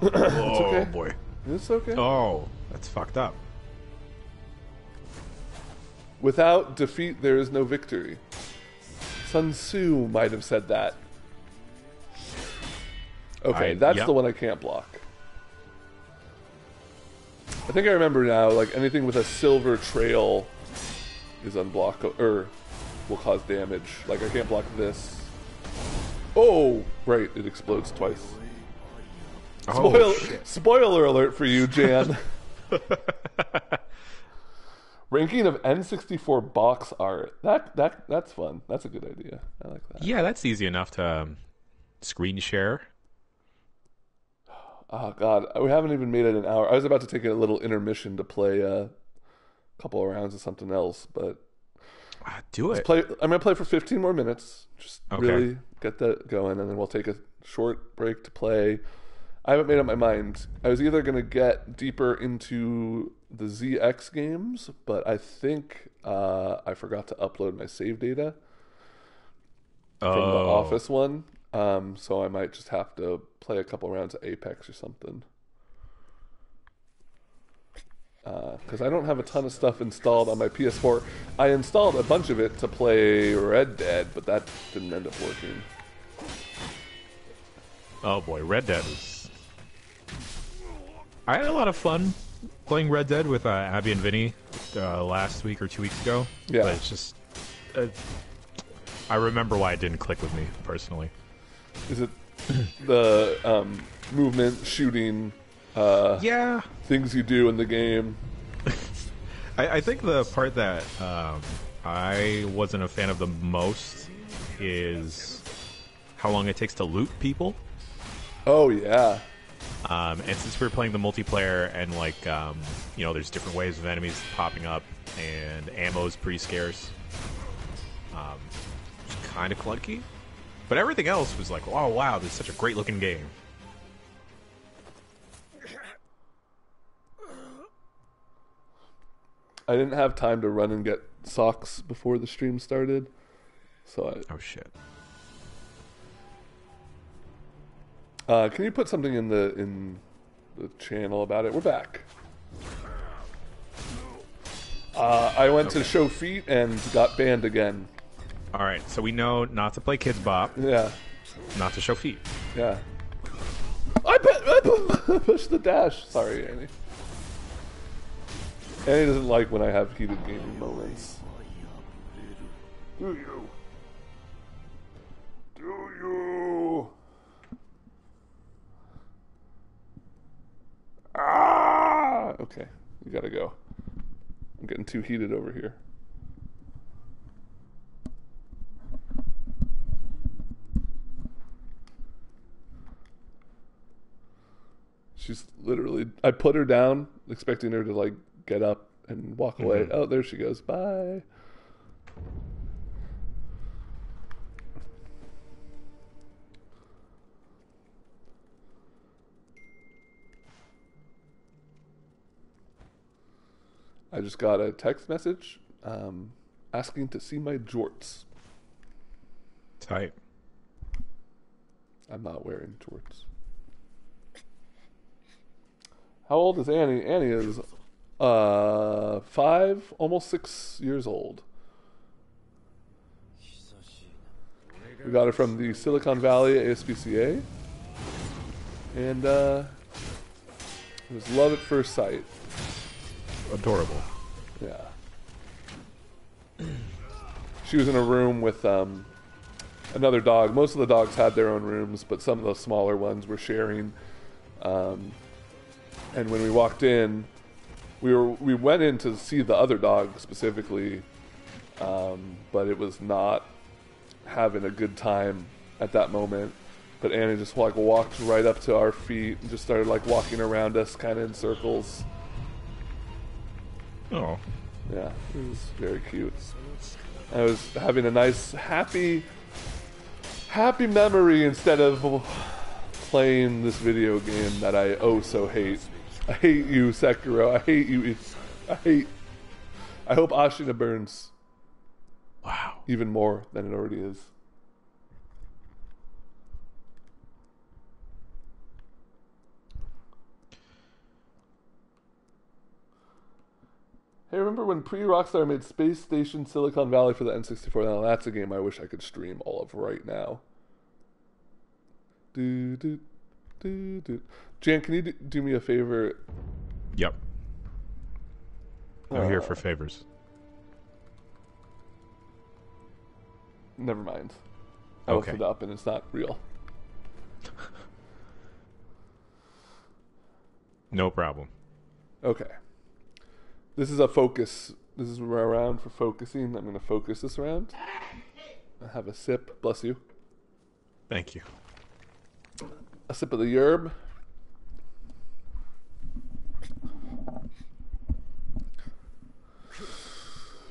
It's okay. oh boy. It's okay. Oh, that's fucked up. Without defeat, there is no victory. Sun Tzu might have said that. Okay, I- that's yep. the one I can't block. I think I remember now. Like anything with a silver trail is unblockable or will cause damage. Like I can't block this. Oh, right! It explodes twice. Oh, Spoil- shit. spoiler alert for you, Jan. Ranking of N64 box art. That that that's fun. That's a good idea. I like that. Yeah, that's easy enough to um, screen share. Oh god, we haven't even made it an hour. I was about to take a little intermission to play a couple of rounds of something else, but Ah, do it. play. I'm gonna play for 15 more minutes. Just Okay. really get that going, and then we'll take a short break to play. I haven't made up my mind. I was either gonna get deeper into the ZX games, but I think uh, I forgot to upload my save data oh, from the Office one. Um, so I might just have to play a couple rounds of Apex or something. Because I don't have a ton of stuff installed on my PS4. I installed a bunch of it to play Red Dead, but that didn't end up working. Oh boy, Red Dead is. I had a lot of fun playing Red Dead with uh, Abby and Vinny uh, last week or two weeks ago. Yeah. But it's just. Uh, I remember why it didn't click with me personally. Is it the um, movement, shooting, uh, Yeah. things you do in the game? I, I think the part that um, I wasn't a fan of the most is how long it takes to loot people. Oh yeah, Um, and since we're playing the multiplayer and like um, you know, there's different waves of enemies popping up, and ammo's pretty scarce. Um, it's kind of clunky, but everything else was like, oh wow, this is such a great looking game. I didn't have time to run and get socks before the stream started, so I, Oh shit. Uh, can you put something in the in the channel about it? We're back. Uh, I went to show feet and got banned again. All right, so we know not to play Kidz Bop, Yeah, not to show feet. yeah. I, bet, I pu- pushed the dash. Sorry, Annie. Annie doesn't like when I have heated gaming moments. Do you? Do you? Ah! Okay, we gotta go. I'm getting too heated over here. She's literally. I put her down, expecting her to like get up and walk away. Mhm. Oh, there she goes. Bye. I just got a text message um, asking to see my jorts. Tight. I'm not wearing jorts. How old is Annie? Annie is uh five, almost six years old. We got her from the Silicon Valley ASPCA, and uh, it was love at first sight. Adorable. Yeah. She was in a room with um, another dog. Most of the dogs had their own rooms, but some of the smaller ones were sharing. Um, and when we walked in, we were we went in to see the other dog specifically, um, but it was not having a good time at that moment. But Annie just like walked right up to our feet and just started like walking around us, kind of in circles. Oh. Yeah, it was very cute. I was having a nice, happy, happy memory instead of playing this video game that I oh so hate. I hate you, Sekiro. I hate you. It's, I hate. I hope Ashina burns Wow. even more than it already is. Hey, remember when pre Rockstar made Space Station Silicon Valley for the N64? Now that's a game I wish I could stream all of right now. Do do do do. Jan, can you do, do me a favor? Yep. I'm here Uh, for favors. Never mind. I looked it up and it's not real. No problem. Okay. This is a focus. This is a round for focusing. I'm going to focus this round. I have a sip. Bless you. Thank you. A sip of the yerb.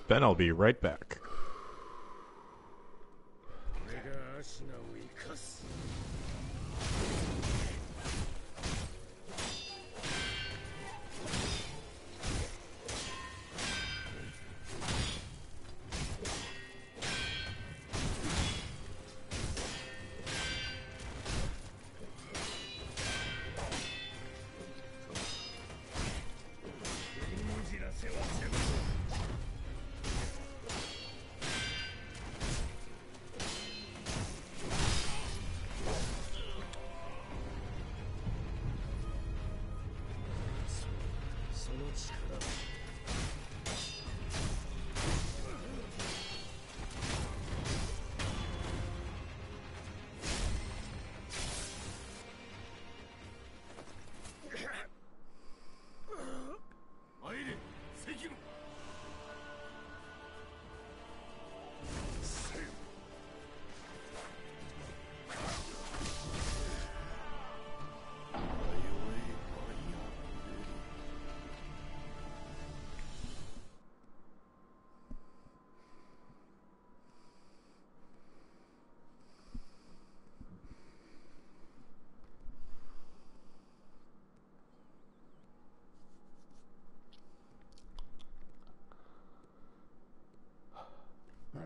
Ben, I'll be right back.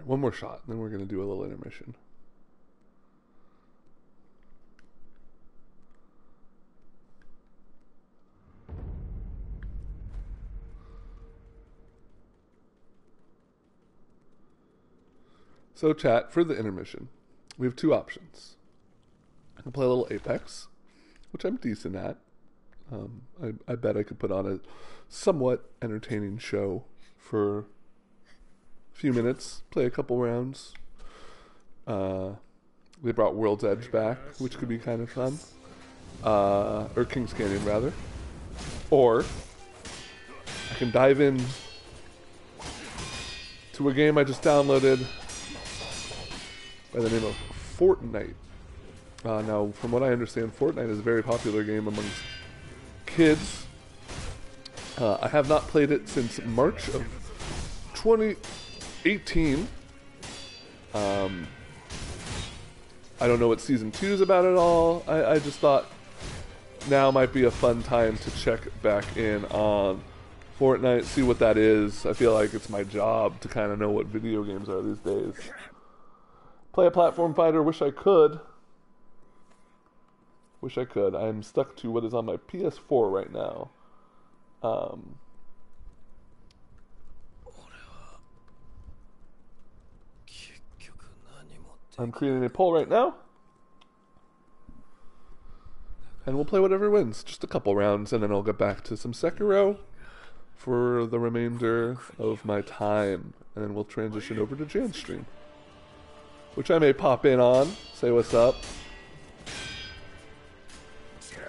Right, one more shot, and then we're going to do a little intermission. So, chat, for the intermission, we have two options. I can play a little Apex, which I'm decent at. Um, I, I bet I could put on a somewhat entertaining show for a few minutes, play a couple rounds. Uh, they brought World's Edge back, which could be kind of fun. Uh, or King's Canyon, rather. Or I can dive in to a game I just downloaded by the name of Fortnite. Uh, now, from what I understand, Fortnite is a very popular game amongst kids. Uh, I have not played it since March of 2018. Um, I don't know what season two is about at all. I, I just thought now might be a fun time to check back in on Fortnite, see what that is. I feel like it's my job to kind of know what video games are these days. Play a platform fighter, wish I could. Wish I could. I'm stuck to what is on my PS4 right now. Um, I'm creating a poll right now. And we'll play whatever wins. Just a couple rounds, and then I'll get back to some Sekiro for the remainder of my time. And then we'll transition over to Jan's stream. Which I may pop in on, say what's up.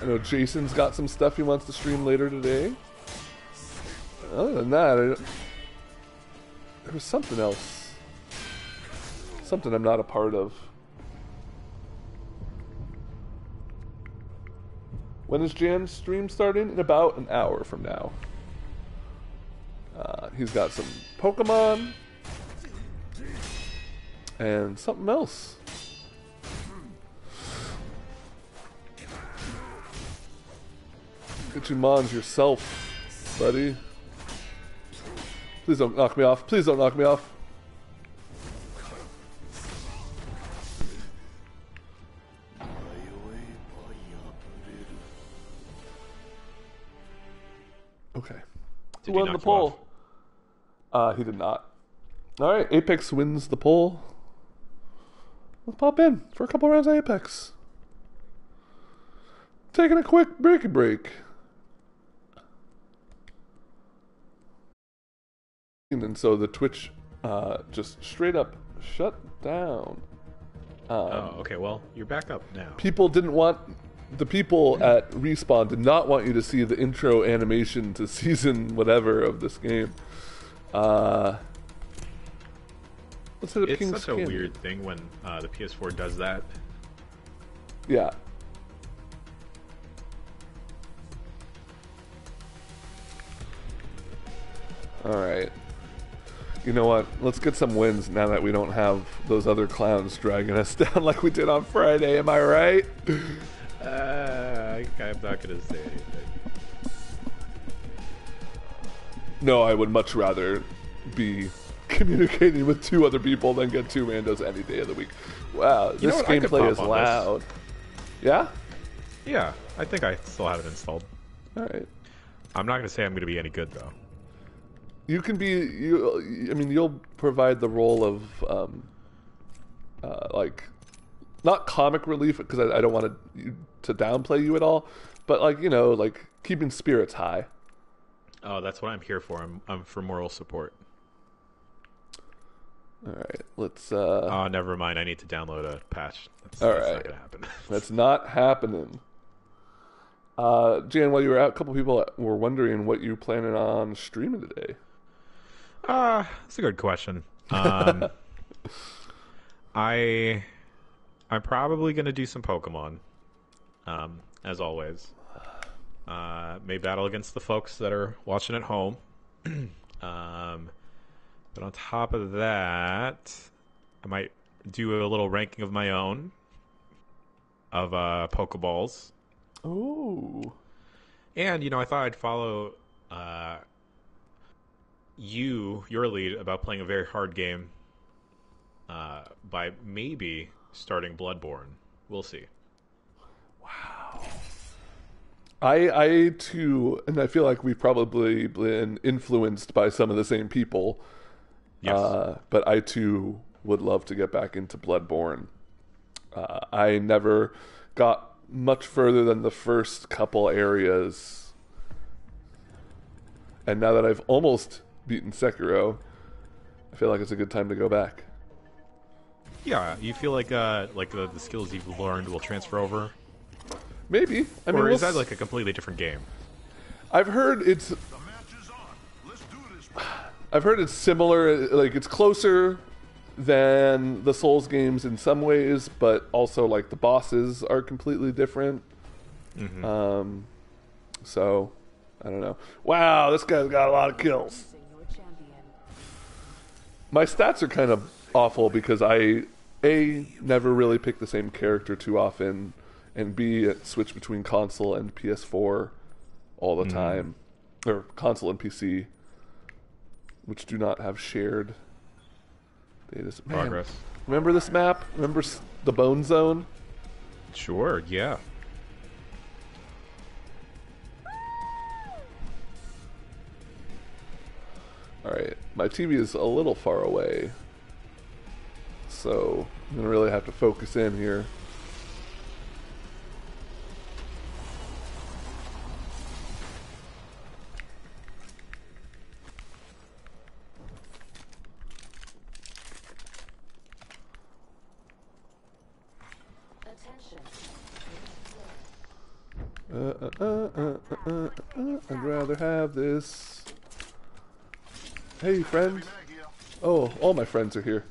I know Jason's got some stuff he wants to stream later today. Other than that, I, there was something else. Something I'm not a part of. When is Jan's stream starting? In about an hour from now. Uh, he's got some Pokemon and something else. Get your mons yourself, buddy. Please don't knock me off. Please don't knock me off. Okay. Did Who won the poll? Uh, he did not. All right, Apex wins the poll. Let's pop in for a couple rounds of Apex. Taking a quick breaky break. And so the Twitch uh, just straight up shut down. Um, Oh, okay. Well, you're back up now. people didn't want the people at respawn did not want you to see the intro animation to season whatever of this game. Uh let's hit up It's King's such a weird thing when uh, the PS4 does that. yeah. All right you know what? Let's get some wins now that we don't have those other clowns dragging us down like we did on friday am i right I'm not gonna say anything. No, I would much rather be communicating with two other people than get two randos any day of the week. Wow, know this what? I could gameplay is on this. loud. Yeah? Yeah, I think I still have it installed. Alright. I'm not gonna say I'm gonna be any good though. you can be you. I mean, you'll provide the role of um, uh, like not comic relief because I, I don't want to to downplay you at all, but like you know, like keeping spirits high. Oh, that's what I'm here for. I'm, I'm for moral support. All right, let's. uh Oh, never mind. I need to download a patch. That's, All that's right. not gonna happen. That's not happening. Uh, Jan, while you were out, a couple people were wondering what you planning on streaming today. Uh, that's a good question. Um, I I'm probably gonna do some Pokemon, um, as always. Uh, may battle against the folks that are watching at home. um, but on top of that, I might do a little ranking of my own of uh, Pokeballs. Oh, And you know, I thought I'd follow uh, you, your lead about playing a very hard game uh, by maybe starting Bloodborne. We'll see. Wow. I I too, and I feel like we've probably been influenced by some of the same people. Yes. Uh, but I too would love to get back into Bloodborne. Uh, I never got much further than the first couple areas, and now that I've almost beaten Sekiro, I feel like it's a good time to go back. Yeah, you feel like uh, like the, the skills you've learned will transfer over, Maybe. I mean, or we'll is that s- like a completely different game? I've heard it's. I've heard it's similar. Like it's closer than the Souls games in some ways, but also like the bosses are completely different. Um, so I don't know. Wow, this guy's got a lot of kills. My stats are kind of awful because I a never really pick the same character too often, and b switch between console and PS4 all the hmm. time, or console and PC, which do not have shared data. Man, Progress. Remember this map? Remember the Bone Zone? Sure. Yeah. All right, my TV is a little far away, so I'm gonna really have to focus in here. Uh, uh, uh, uh, uh, uh, uh, I'd rather have this. Hey, friend. Oh, all my friends are here.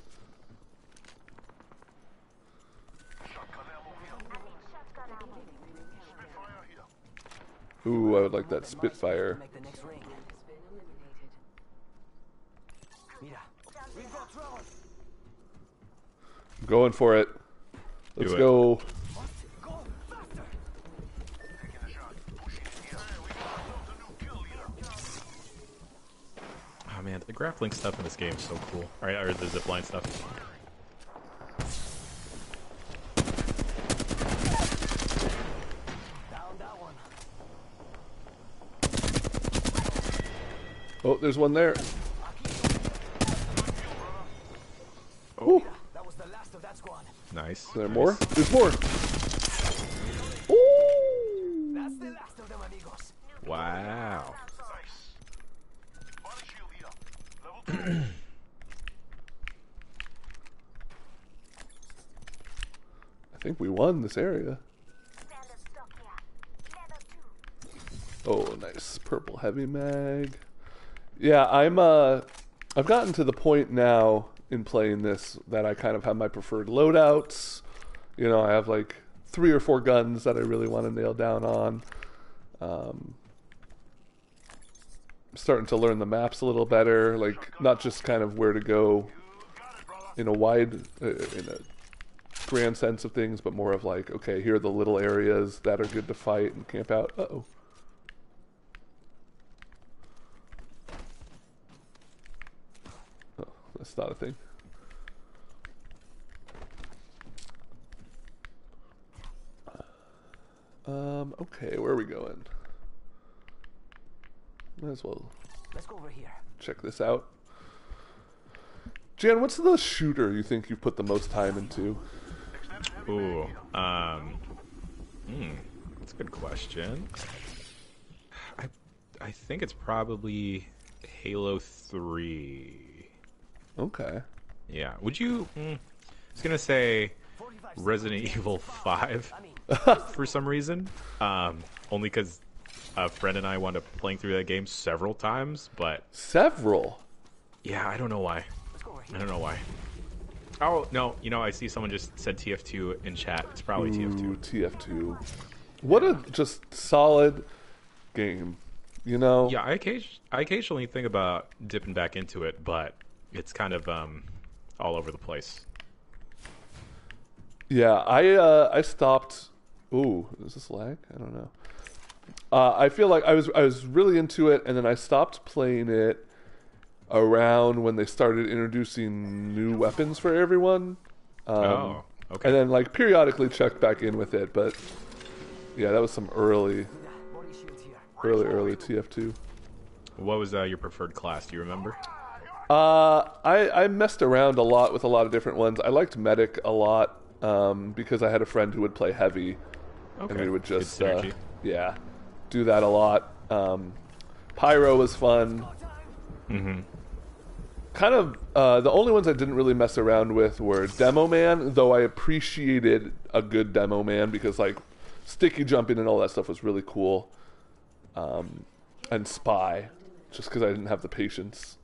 Ooh, I would like that Spitfire. Make the next ring. Mira, we've got trouble. I'm going for it. Let's it. go. Oh man, the grappling stuff in this game is so cool. All right, or the zipline stuff. Down that one. Oh, there's one there. Oh, That was the last of that squad. nice. Is there more? There's more. Ooh. That's the last of them, amigos. Wow. I think we won this area. Oh, nice purple heavy mag. Yeah, I'm uh I've gotten to the point now in playing this that I kind of have my preferred loadouts. You know, I have like three or four guns that I really want to nail down on. Um starting to learn the maps a little better, like not just kind of where to go in a wide uh, in a grand sense of things, but more of like, okay, here are the little areas that are good to fight and camp out. Uh oh. That's not a thing. Um, okay, where are we going? Might as well Let's go over here. check this out. Jan, what's the shooter you think you've put the most time into? Ooh. Um. Hmm. That's a good question. I I think it's probably Halo Three. Okay. Yeah. Would you? Mm, I was gonna say Resident. Evil Five for some reason. Um, only because a friend and I wound up playing through that game several times, but Several. yeah, I don't know why. let's go over I don't know why. Oh no, you know I see someone just said TF2 in chat. It's probably Ooh, TF2. TF2. What a just solid game. You know? Yeah, I, occasion- I occasionally think about dipping back into it, but it's kind of um, all over the place. Yeah, I uh, I stopped. Ooh, is this lag? I don't know. Uh, I feel like I was I was really into it, and then I stopped playing it around when they started introducing new weapons for everyone. Um, oh, okay. And then like periodically checked back in with it, but yeah, that was some early, early, early TF2. what was uh, your preferred class? Do you remember? Uh, I, I messed around a lot with a lot of different ones. I liked medic a lot um, because I had a friend who would play heavy, Okay. and we would just uh, yeah do that a lot. Um, Pyro was fun. Mm-hmm. Kind of uh, the only ones I didn't really mess around with were Demoman, though I appreciated a good Demoman because like sticky jumping and all that stuff was really cool. Um, and Spy, just because I didn't have the patience.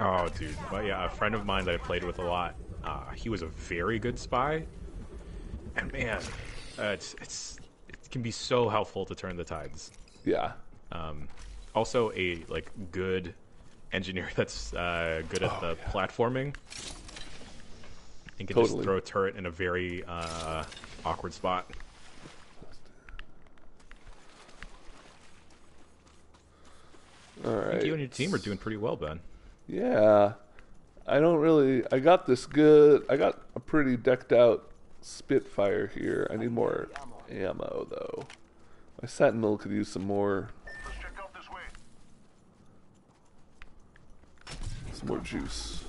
Oh, dude. But yeah, a friend of mine that I played with a lot, uh, he was a very good spy. And man, uh, it's, it's it can be so helpful to turn the tides. Yeah, Um, also, a like good engineer that's uh, good at the platforming. And can just throw a turret in a very uh, awkward spot. all think you and your team are doing pretty well, Ben. Yeah, I don't really. I got this good. I got a pretty decked out Spitfire here. I need more ammo though. My Sentinel could use some more. Some more juice.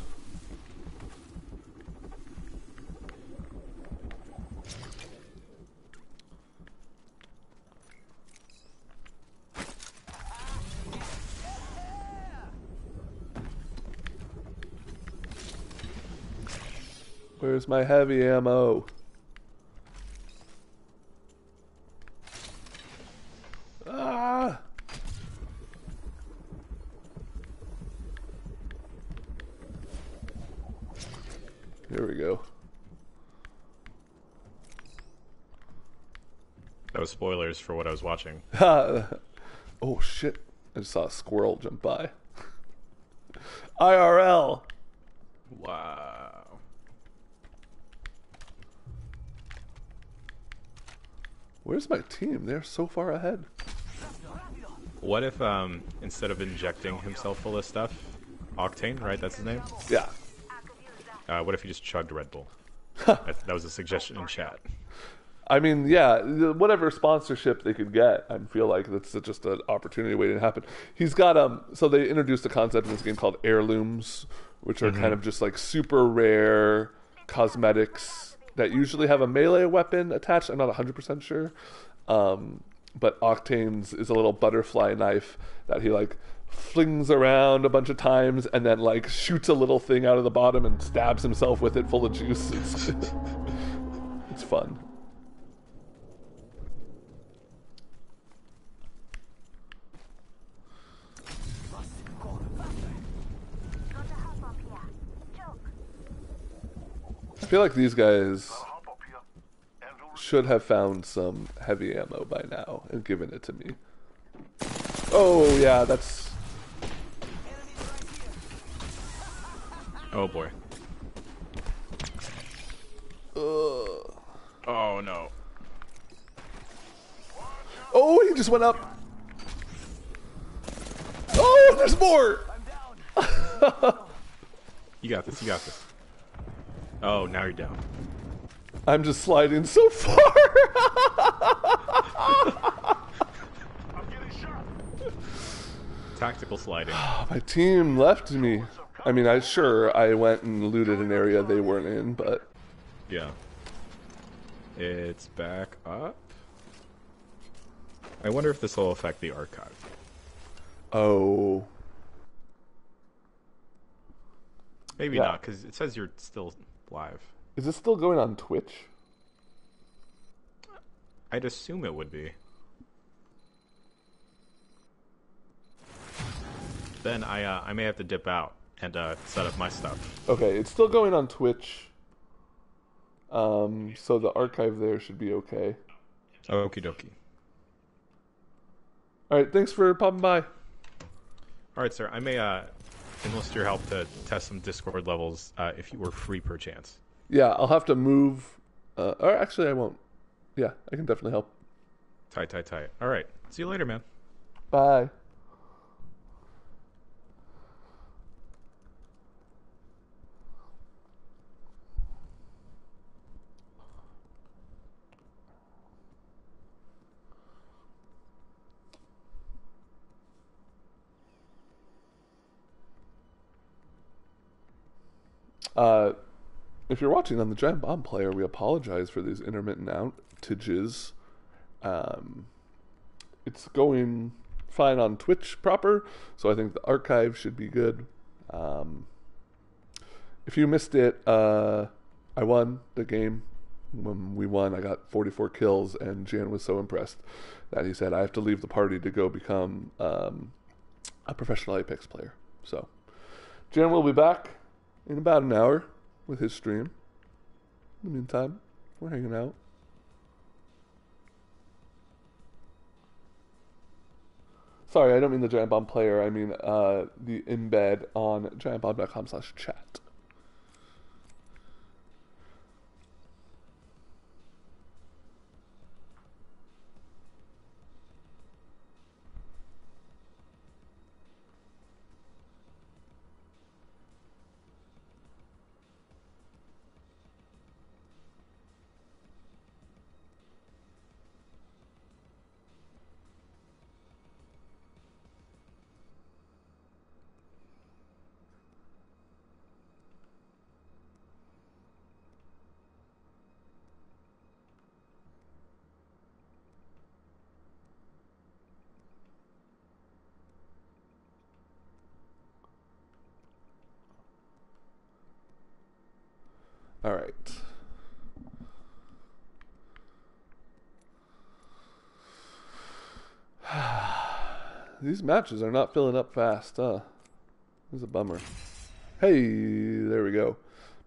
Where's my heavy ammo? Ah! Here we go. That was spoilers for what I was watching. oh shit! I just saw a squirrel jump by. IRL. Wow. Where's my team? They're so far ahead. What if um, instead of injecting himself full of stuff, Octane, right? That's his name. Yeah. Uh, what if he just chugged Red Bull? that, that was a suggestion in chat. I mean, yeah, whatever sponsorship they could get, I feel like that's just an opportunity waiting to happen. He's got um, so they introduced a concept in this game called heirlooms, which are kind of just like super rare cosmetics that usually have a melee weapon attached. I'm not 100 percent sure, um, but Octane's is a little butterfly knife that he like flings around a bunch of times and then like shoots a little thing out of the bottom and stabs himself with it full of juice. It's, it's fun. I feel like these guys should have found some heavy ammo by now and given it to me. Oh yeah, that's Oh boy. Oh no. Oh, he just went up. Oh, there's more. You got this. You got this. Oh, now you're down. I'm just sliding so far. Tactical sliding. My team left me. I mean, I sure I went and looted an area they weren't in, but Yeah. It's back up. I wonder if this will affect the archive. oh, Maybe Yeah. not, because it says you're still live. is this still going on Twitch? I'd assume it would be. Then I uh, I may have to dip out and uh, set up my stuff. Okay, it's still going on Twitch. Um, so the archive there should be okay. Okie dokie. All right, thanks for popping by. All right, sir. I may uh, enlist your help to test some Discord levels uh, if you were free per chance. Yeah, I'll have to move. Uh, or actually, I won't. Yeah, I can definitely help. Tight, tight, tight. All right. See you later, man. Bye. Uh, if you're watching on the Giant Bomb Player, we apologize for these intermittent outages. Um, it's going fine on Twitch proper, so I think the archive should be good. Um, if you missed it, uh, I won the game. When we won, I got 44 kills, and Jan was so impressed that he said, I have to leave the party to go become um, a professional Apex player. So, Jan will be back in about an hour with his stream. In the meantime, we're hanging out. Sorry, I don't mean the Giant Bomb player. I mean uh, the embed on giantbomb.com slash chat. These matches are not filling up fast, huh? This is a bummer. Hey, there we go.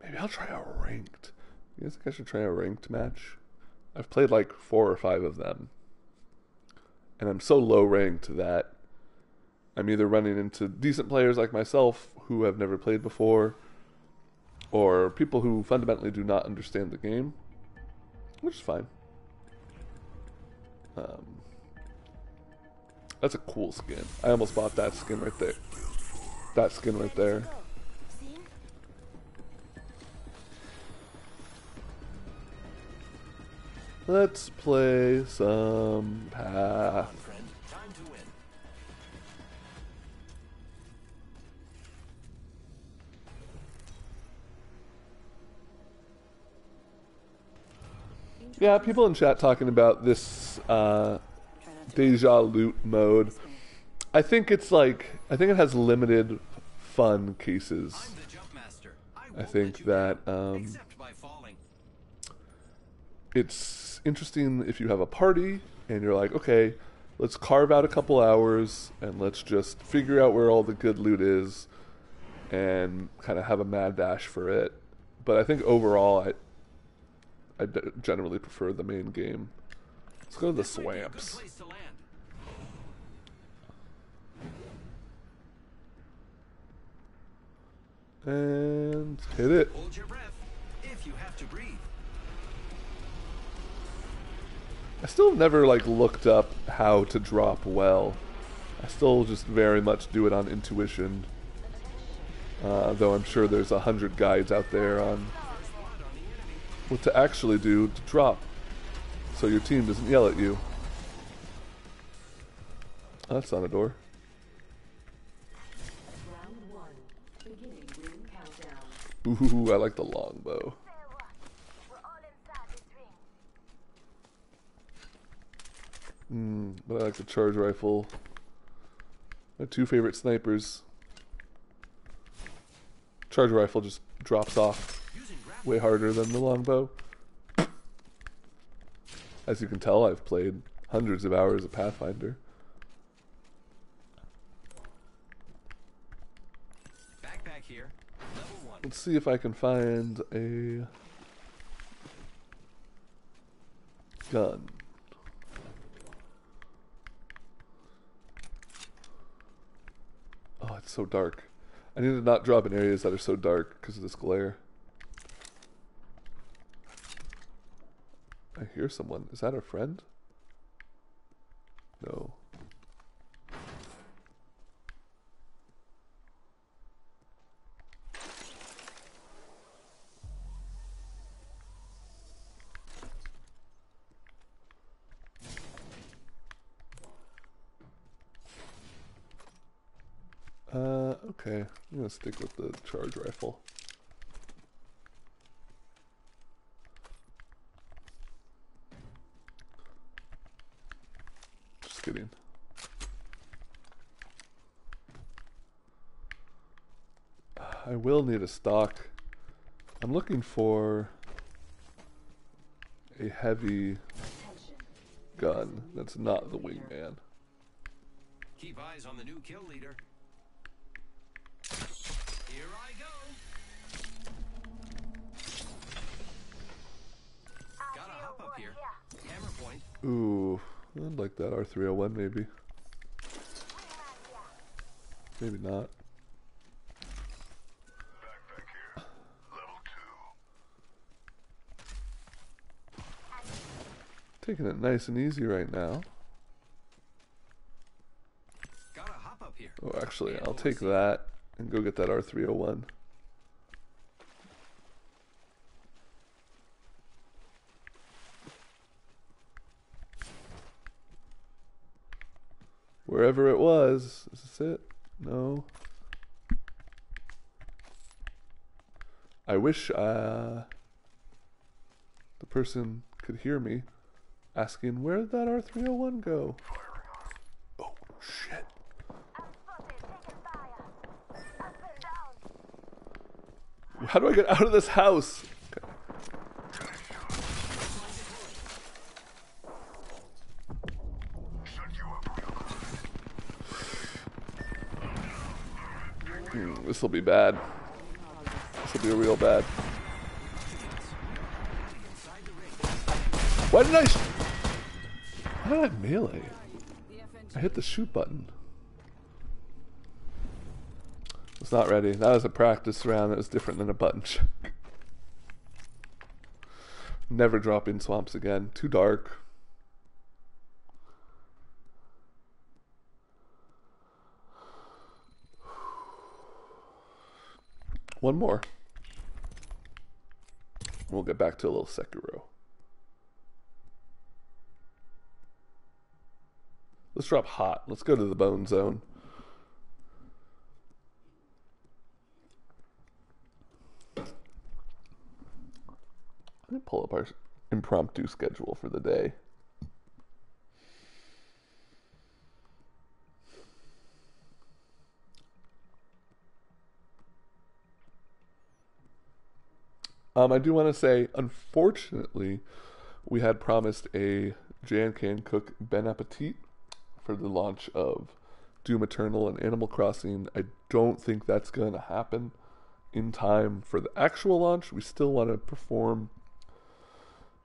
Maybe I'll try a ranked. You guys think I should try a ranked match? I've played like four or five of them. And I'm so low ranked that I'm either running into decent players like myself who have never played before, or people who fundamentally do not understand the game, which is fine. Um, that's a cool skin. I almost bought that skin right there. That skin right there. Let's play some Path. Yeah, people in chat talking about this uh, deja loot mode. I think it's like I think it has limited fun cases. the jump master. I think that um, Except by falling. it's interesting if you have a party and you're like, okay, let's carve out a couple hours and let's just figure out where all the good loot is and kind of have a mad dash for it. But I think overall, I I d- generally prefer the main game. Let's go to the This might be a good swamps place to land. And hit it. Hold your breath if you have to breathe. I still have never like looked up how to drop well. I still just very much do it on intuition. Uh, though I'm sure there's a hundred guides out there on what to actually do to drop, so your team doesn't yell at you. That's not a door. Ooh, I like the longbow. We're all inside this ring. Mm, but I like the charge rifle. My two favorite snipers. Charge rifle just drops off way harder than the longbow. As you can tell, I've played hundreds of hours of Pathfinder. Backpack here. Level one. Let's see if I can find a gun. Oh, it's so dark. I need to not drop in areas that are so dark because of this glare. I hear someone. Is that a friend? No. Uh, okay. I'm gonna stick with the charge rifle. Just kidding. I will need a stock. I'm looking for a heavy gun that's not the wingman. Keep eyes on the new kill leader. Here I go. Gotta hop up here. Hammer point. Ooh, I'd like that R301 maybe. Maybe not. Backpack here. Level two. Taking it nice and easy right now. Gotta hop up here. Oh, actually, I'll take that and go get that R301. Wherever it was. Is this it? No. I wish uh, the person could hear me asking, where did that R301 go? Oh, shit. Spotted, taking fire. Up and down. How do I get out of this house? Quick. This will be bad. This will be real bad. Why did I? Why did I melee? I hit the shoot button. It's not ready. That was a practice round. That was different than a button check. Never drop in swamps again. Too dark. One more. We'll get back to a little Sekiro. Let's drop hot. Let's go to the bone zone. Let me pull up our impromptu schedule for the day. Um, I do want to say, unfortunately, we had promised a Jan Can Cook Ben Appetit for the launch of Doom Eternal and Animal Crossing. I don't think that's going to happen in time for the actual launch. We still want to perform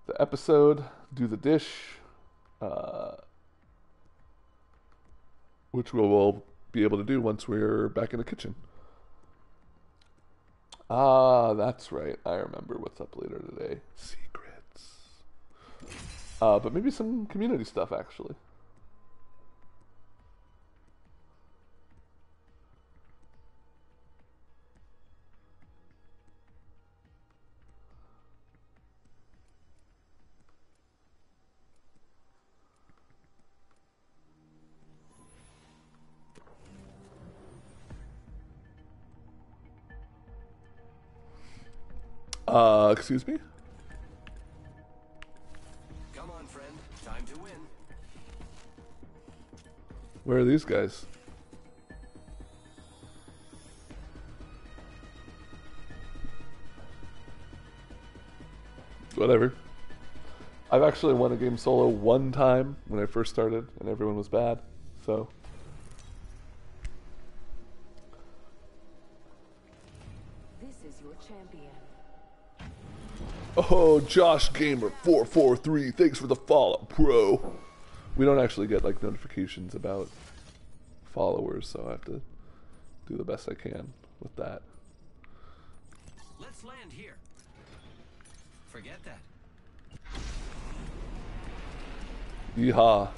the episode, do the dish, uh, which we will be able to do once we're back in the kitchen. Ah, that's right. I remember what's up later today. Secrets. Uh, but maybe some community stuff, actually. Uh, excuse me? Come on, friend. Time to win. Where are these guys? Whatever. I've actually won a game solo one time when I first started, and everyone was bad. So, oh, Josh Gamer four four three, thanks for the follow, bro. We don't actually get like notifications about followers, so I have to do the best I can with that. Let's land here. Forget that. Yeehaw.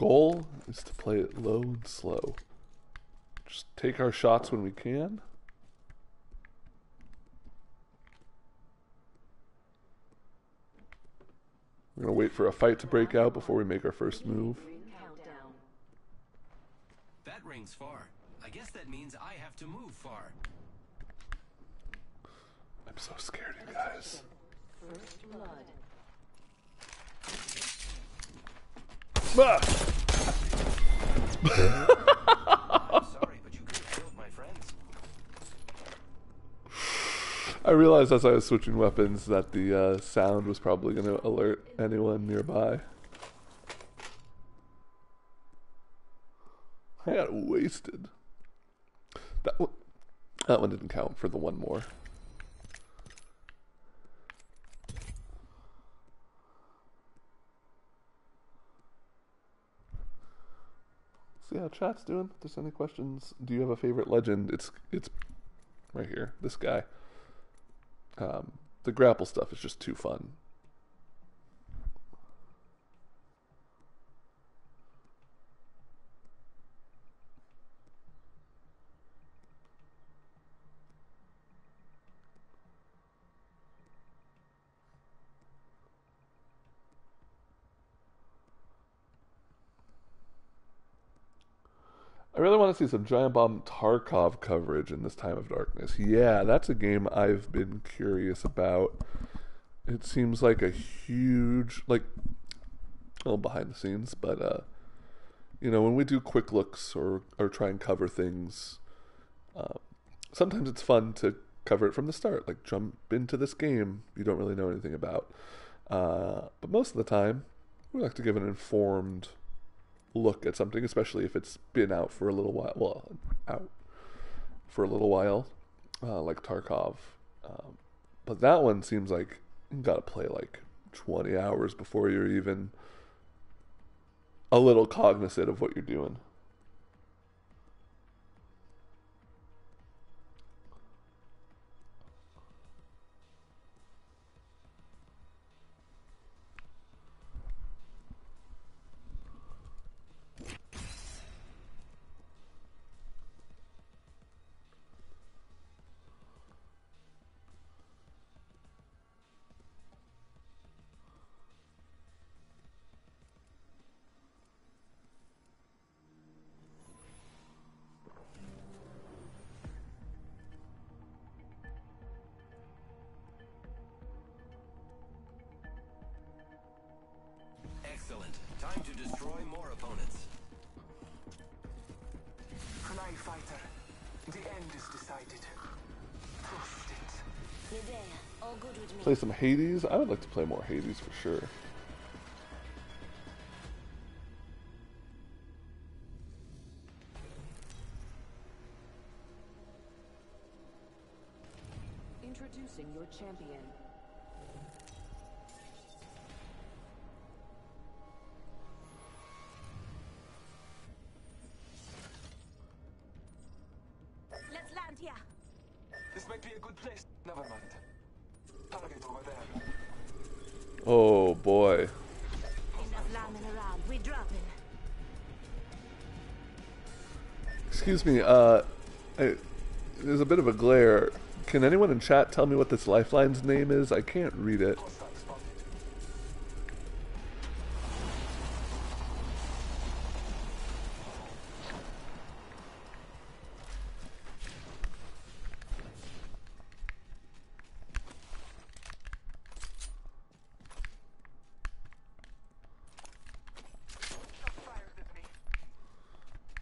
Goal is to play it low and slow. Just take our shots when we can. We're going to wait for a fight to break out before we make our first move. That rings far. I guess that means I have to move far. I'm so scared, you guys. First blood. Ah! I'm sorry, but you could have killed my I realized as I was switching weapons that the uh, sound was probably going to alert anyone nearby. I got wasted. That one, that one didn't count for the one more. How chat's doing. If there's any questions, do you have a favorite legend? It's it's right here. This guy. Um, the grapple stuff is just too fun. I really want to see some Giant Bomb Tarkov coverage in this time of darkness. Yeah, that's a game I've been curious about. It seems like a huge, like, well, behind the scenes, but uh, you know, when we do quick looks or or try and cover things, uh, sometimes it's fun to cover it from the start, like jump into this game you don't really know anything about. Uh, but most of the time, we like to give an informed look at something, especially if it's been out for a little while. Well, out for a little while, uh, like Tarkov. Um, but that one seems like you got to play like 20 hours before you're even a little cognizant of what you're doing. Play some Hades. I would like to play more Hades for sure. Introducing your champion. Excuse me, uh, I, there's a bit of a glare. Can anyone in chat tell me what this lifeline's name is? I can't read it.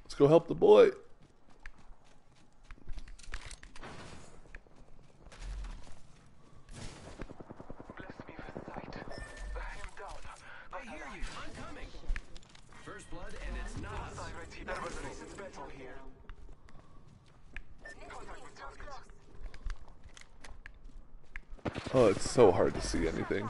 Let's go help the boy. Bless me with sight. I am down. I hear you. I'm coming. First blood, and it's not us. Right here. There was a recent battle here. Contact with target. Oh, it's so hard to see anything.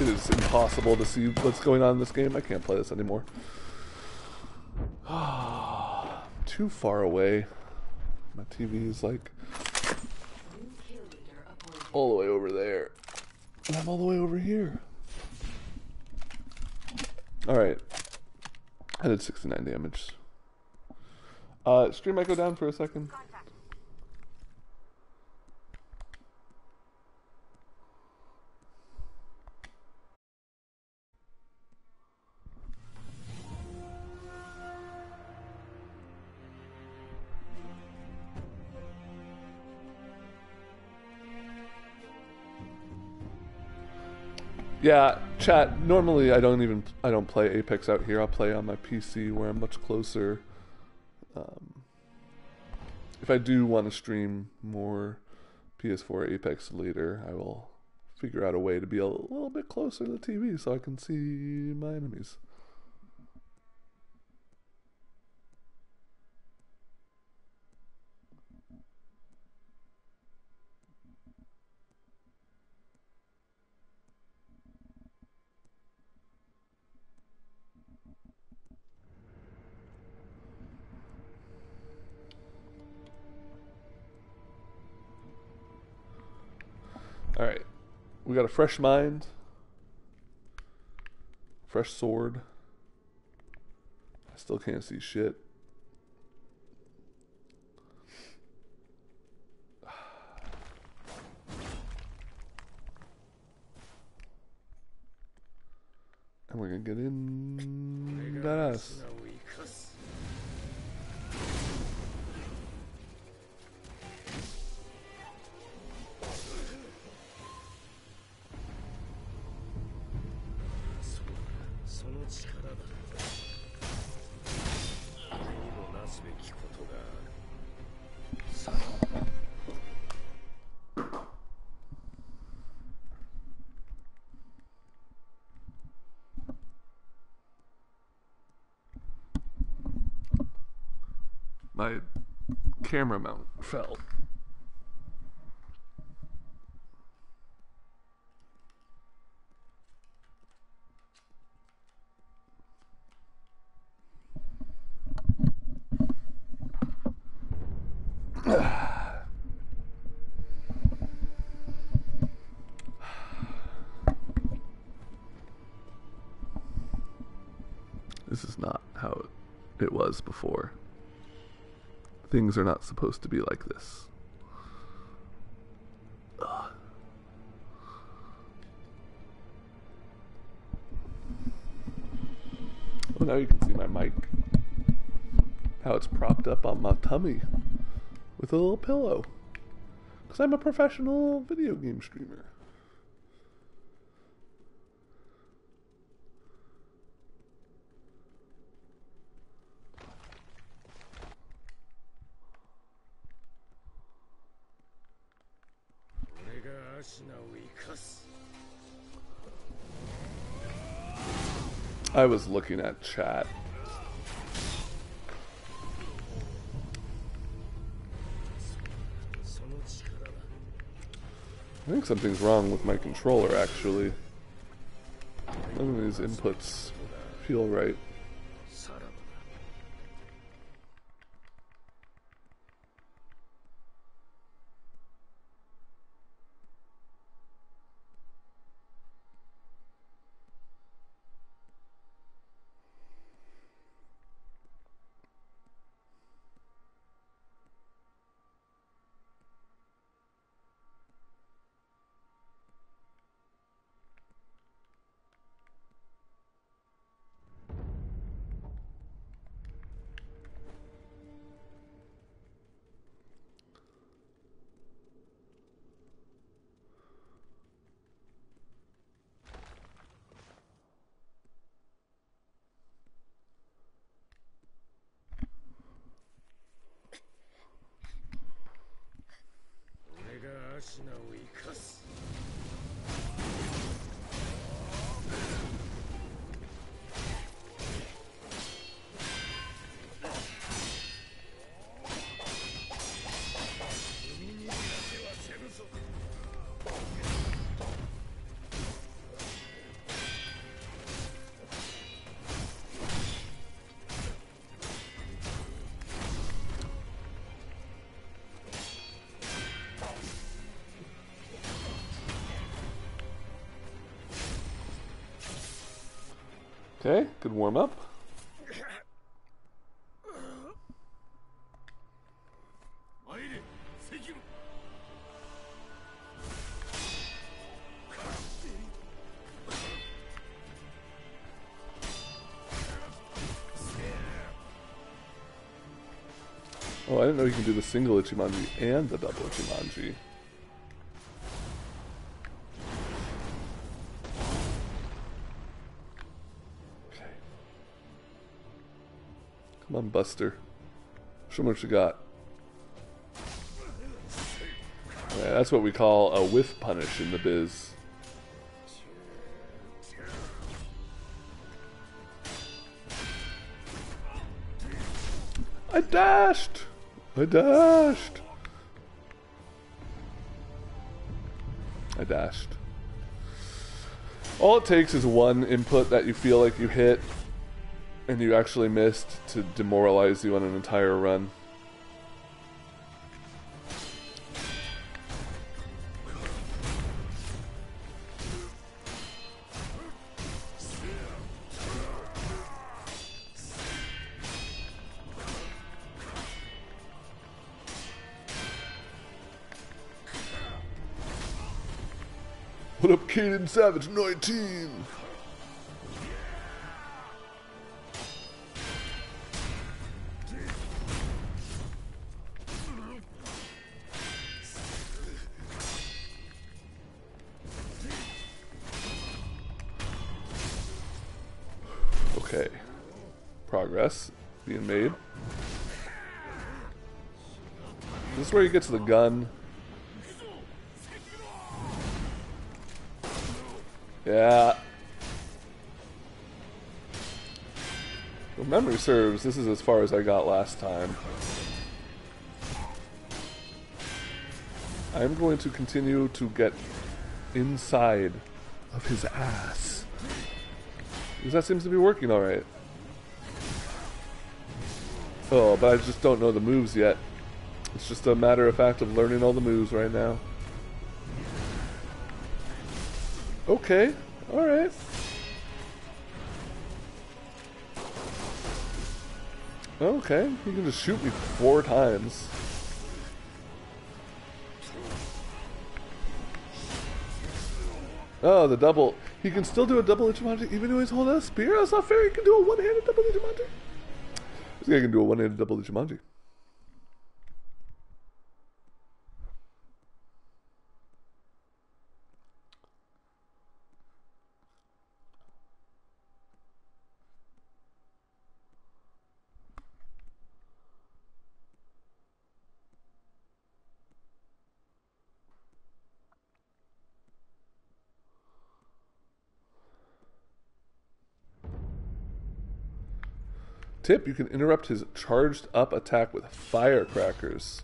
It is impossible to see what's going on in this game. I can't play this anymore. Too far away. My TV is like all the way over there. And I'm all the way over here. Alright. I did 69 damage. Uh, stream might go down for a second. Yeah, chat. Normally, I don't even I don't play Apex out here. I'll play on my PC where I'm much closer. Um, if I do want to stream more PS4 Apex later, I will figure out a way to be a little bit closer to the TV so I can see my enemies. Got a fresh mind, fresh sword. I still can't see shit. My camera mount fell. Before. Things are not supposed to be like this. Ugh. Oh, now you can see my mic. How it's propped up on my tummy with a little pillow. Because I'm a professional video game streamer.「I was looking at chat. I think something's wrong with my controller, actually. None of these inputs feel right. Oh, I didn't know you can do the single Ichimonji and the double Ichimonji. Okay. Come on, Buster. Show me what you got. Yeah, that's what we call a whiff punish in the biz. I dashed! I dashed! I dashed. All it takes is one input that you feel like you hit and you actually missed to demoralize you on an entire run. Caden Savage 19? Okay. Progress being made. This is where get to the gun. Serves, this is as far as I got last time. I'm going to continue to get inside of his ass. Because that seems to be working alright. Oh, but I just don't know the moves yet. It's just a matter of fact of learning all the moves right now. Okay, alright. Okay, you can just shoot me four times. Oh, the double. He can still do a double Ichimonji even though he's holding a spear? That's not fair. He can do a one-handed double Ichimonji. This guy can do a one-handed double Ichimonji. Tip, you can interrupt his charged up attack with firecrackers.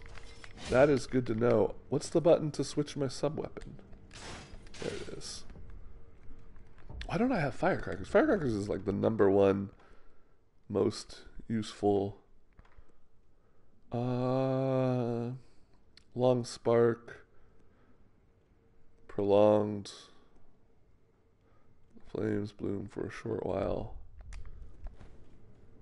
That is good to know. What's the button to switch my sub weapon? There it is. Why don't I have firecrackers? Firecrackers is like the number one most useful. Uh, long spark, prolonged flames bloom for a short while.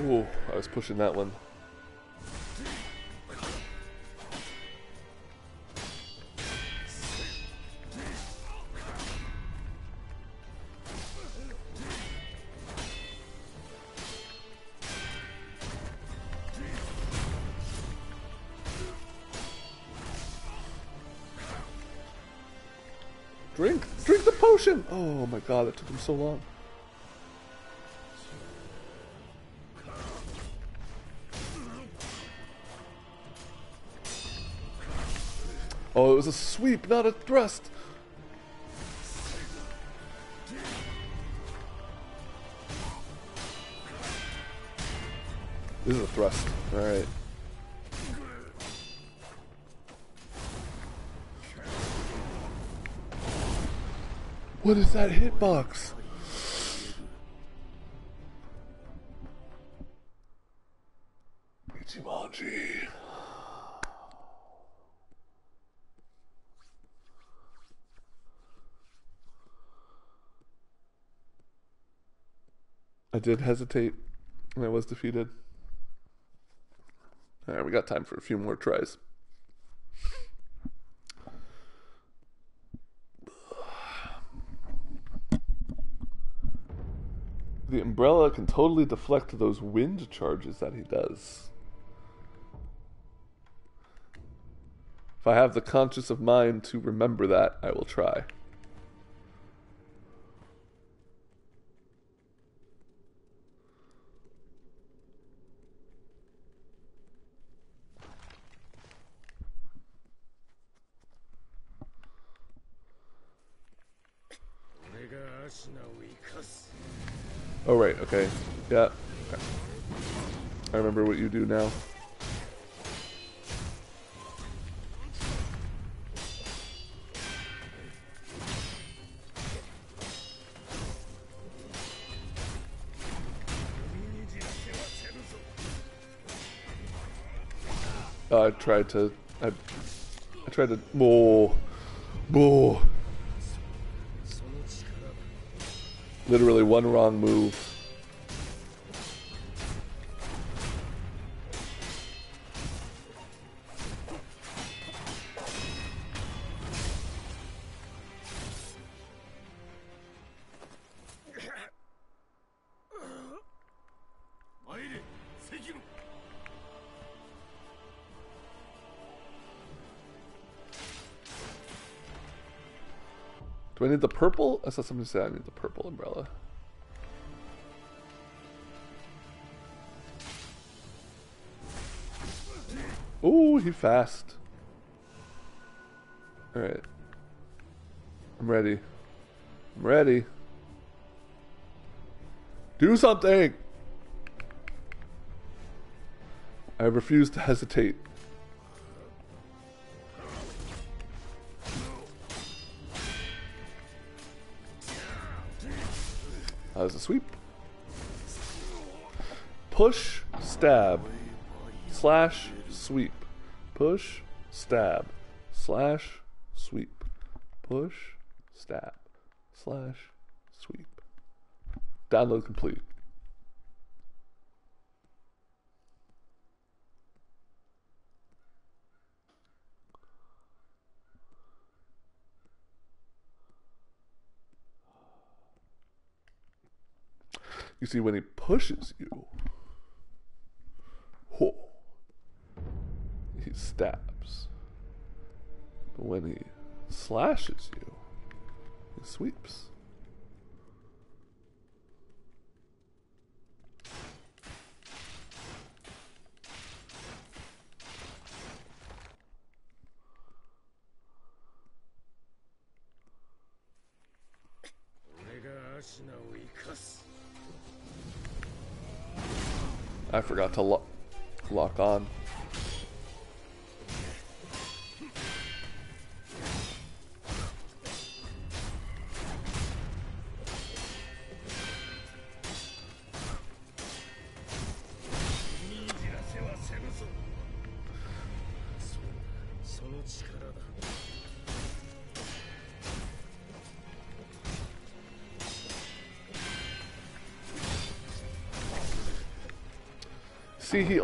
Ooh, I was pushing that one. Drink! Drink the potion! Oh my god, that took him so long. Was a sweep, not a thrust. This is a thrust. Alright. What is that hitbox? Did hesitate and I was defeated. Alright, we got time for a few more tries. The umbrella can totally deflect those wind charges that he does. If I have the conscious of mind to remember that, I will try. Oh right, okay. Yeah. I remember what you do now. Uh, I tried to. I, I tried to. More. More. Literally one wrong move. Need the purple? I saw somebody say I need the purple umbrella. Ooh, he fast. Alright. I'm ready. I'm ready. Do something! I refuse to hesitate. How's a sweep? Push, stab, slash, sweep. Push, stab, slash, sweep. Push, stab, slash, sweep. Download complete. You see, when he pushes you, he stabs. But when he slashes you, he sweeps. I forgot to lo- lock on.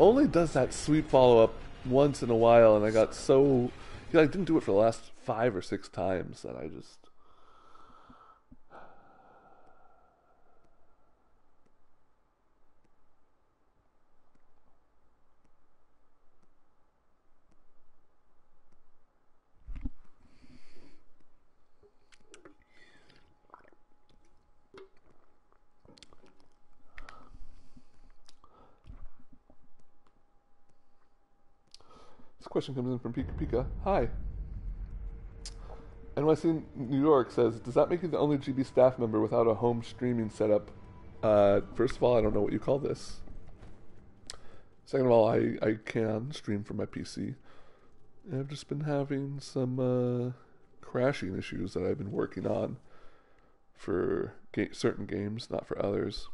Only does that sweet follow up once in a while, and I got so he like didn't do it for the last five or six times that I just. Question comes in from Pika Pika. Hi. NYC New York says, Does that make you the only GB staff member without a home streaming setup? Uh, first of all, I don't know what you call this. Second of all, I, I can stream from my PC. I've just been having some uh, crashing issues that I've been working on for ga- certain games, not for others.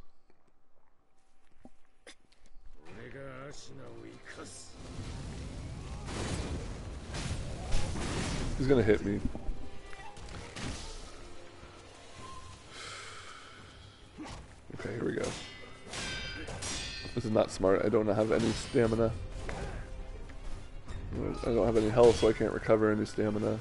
He's gonna hit me. Okay, here we go. This is not smart. I don't have any stamina. I don't have any health, so I can't recover any stamina.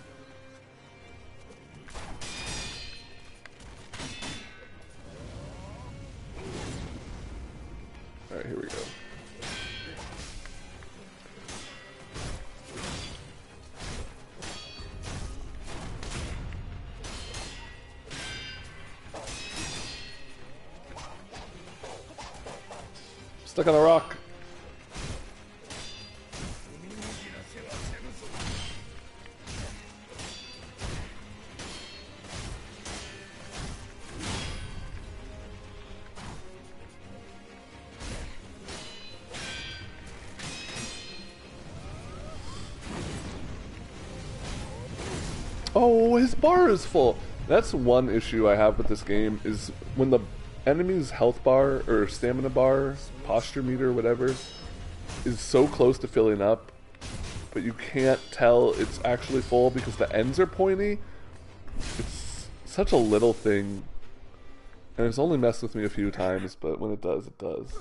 Bar is full. That's one issue I have with this game is when the enemy's health bar or stamina bar, posture meter, whatever, is so close to filling up, but you can't tell it's actually full because the ends are pointy. It's such a little thing. And it's only messed with me a few times, but when it does, it does.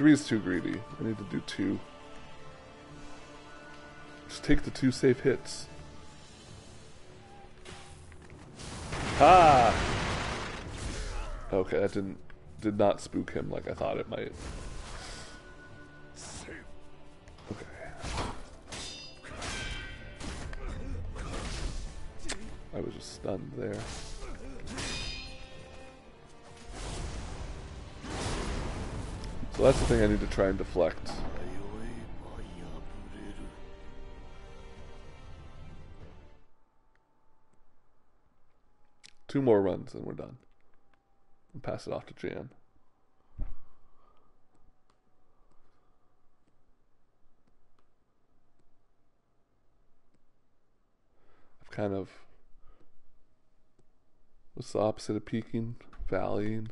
Three is too greedy. I need to do two. Just take the two safe hits. Ah! Okay, that didn't did not spook him like I thought it might. Okay. I was just stunned there. So that's the thing I need to try and deflect. Two more runs and we're done. And pass it off to Jan. I've kind of what's the opposite of peaking? Valleying.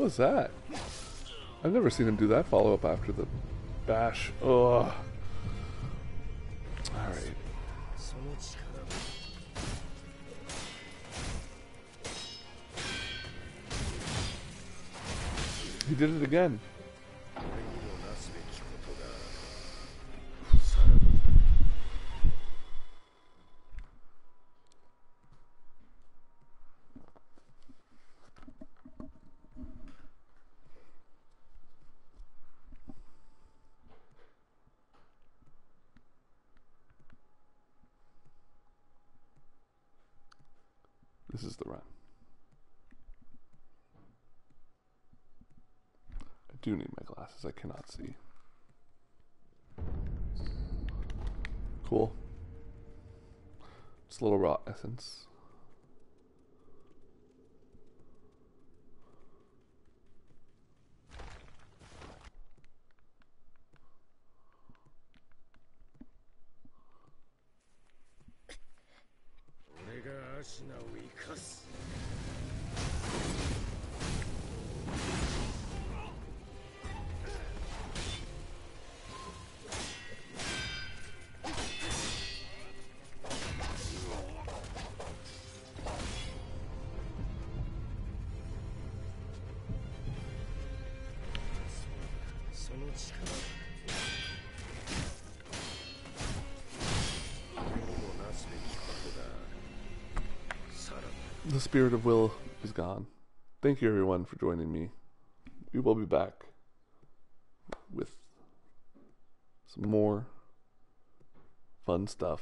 What was that? I've never seen him do that follow-up after the bash. Ugh. All right. He did it again. Glasses. I cannot see. Cool. It's a little raw essence. Spirit of will is gone. Thank you, everyone, for joining me. We will be back with some more fun stuff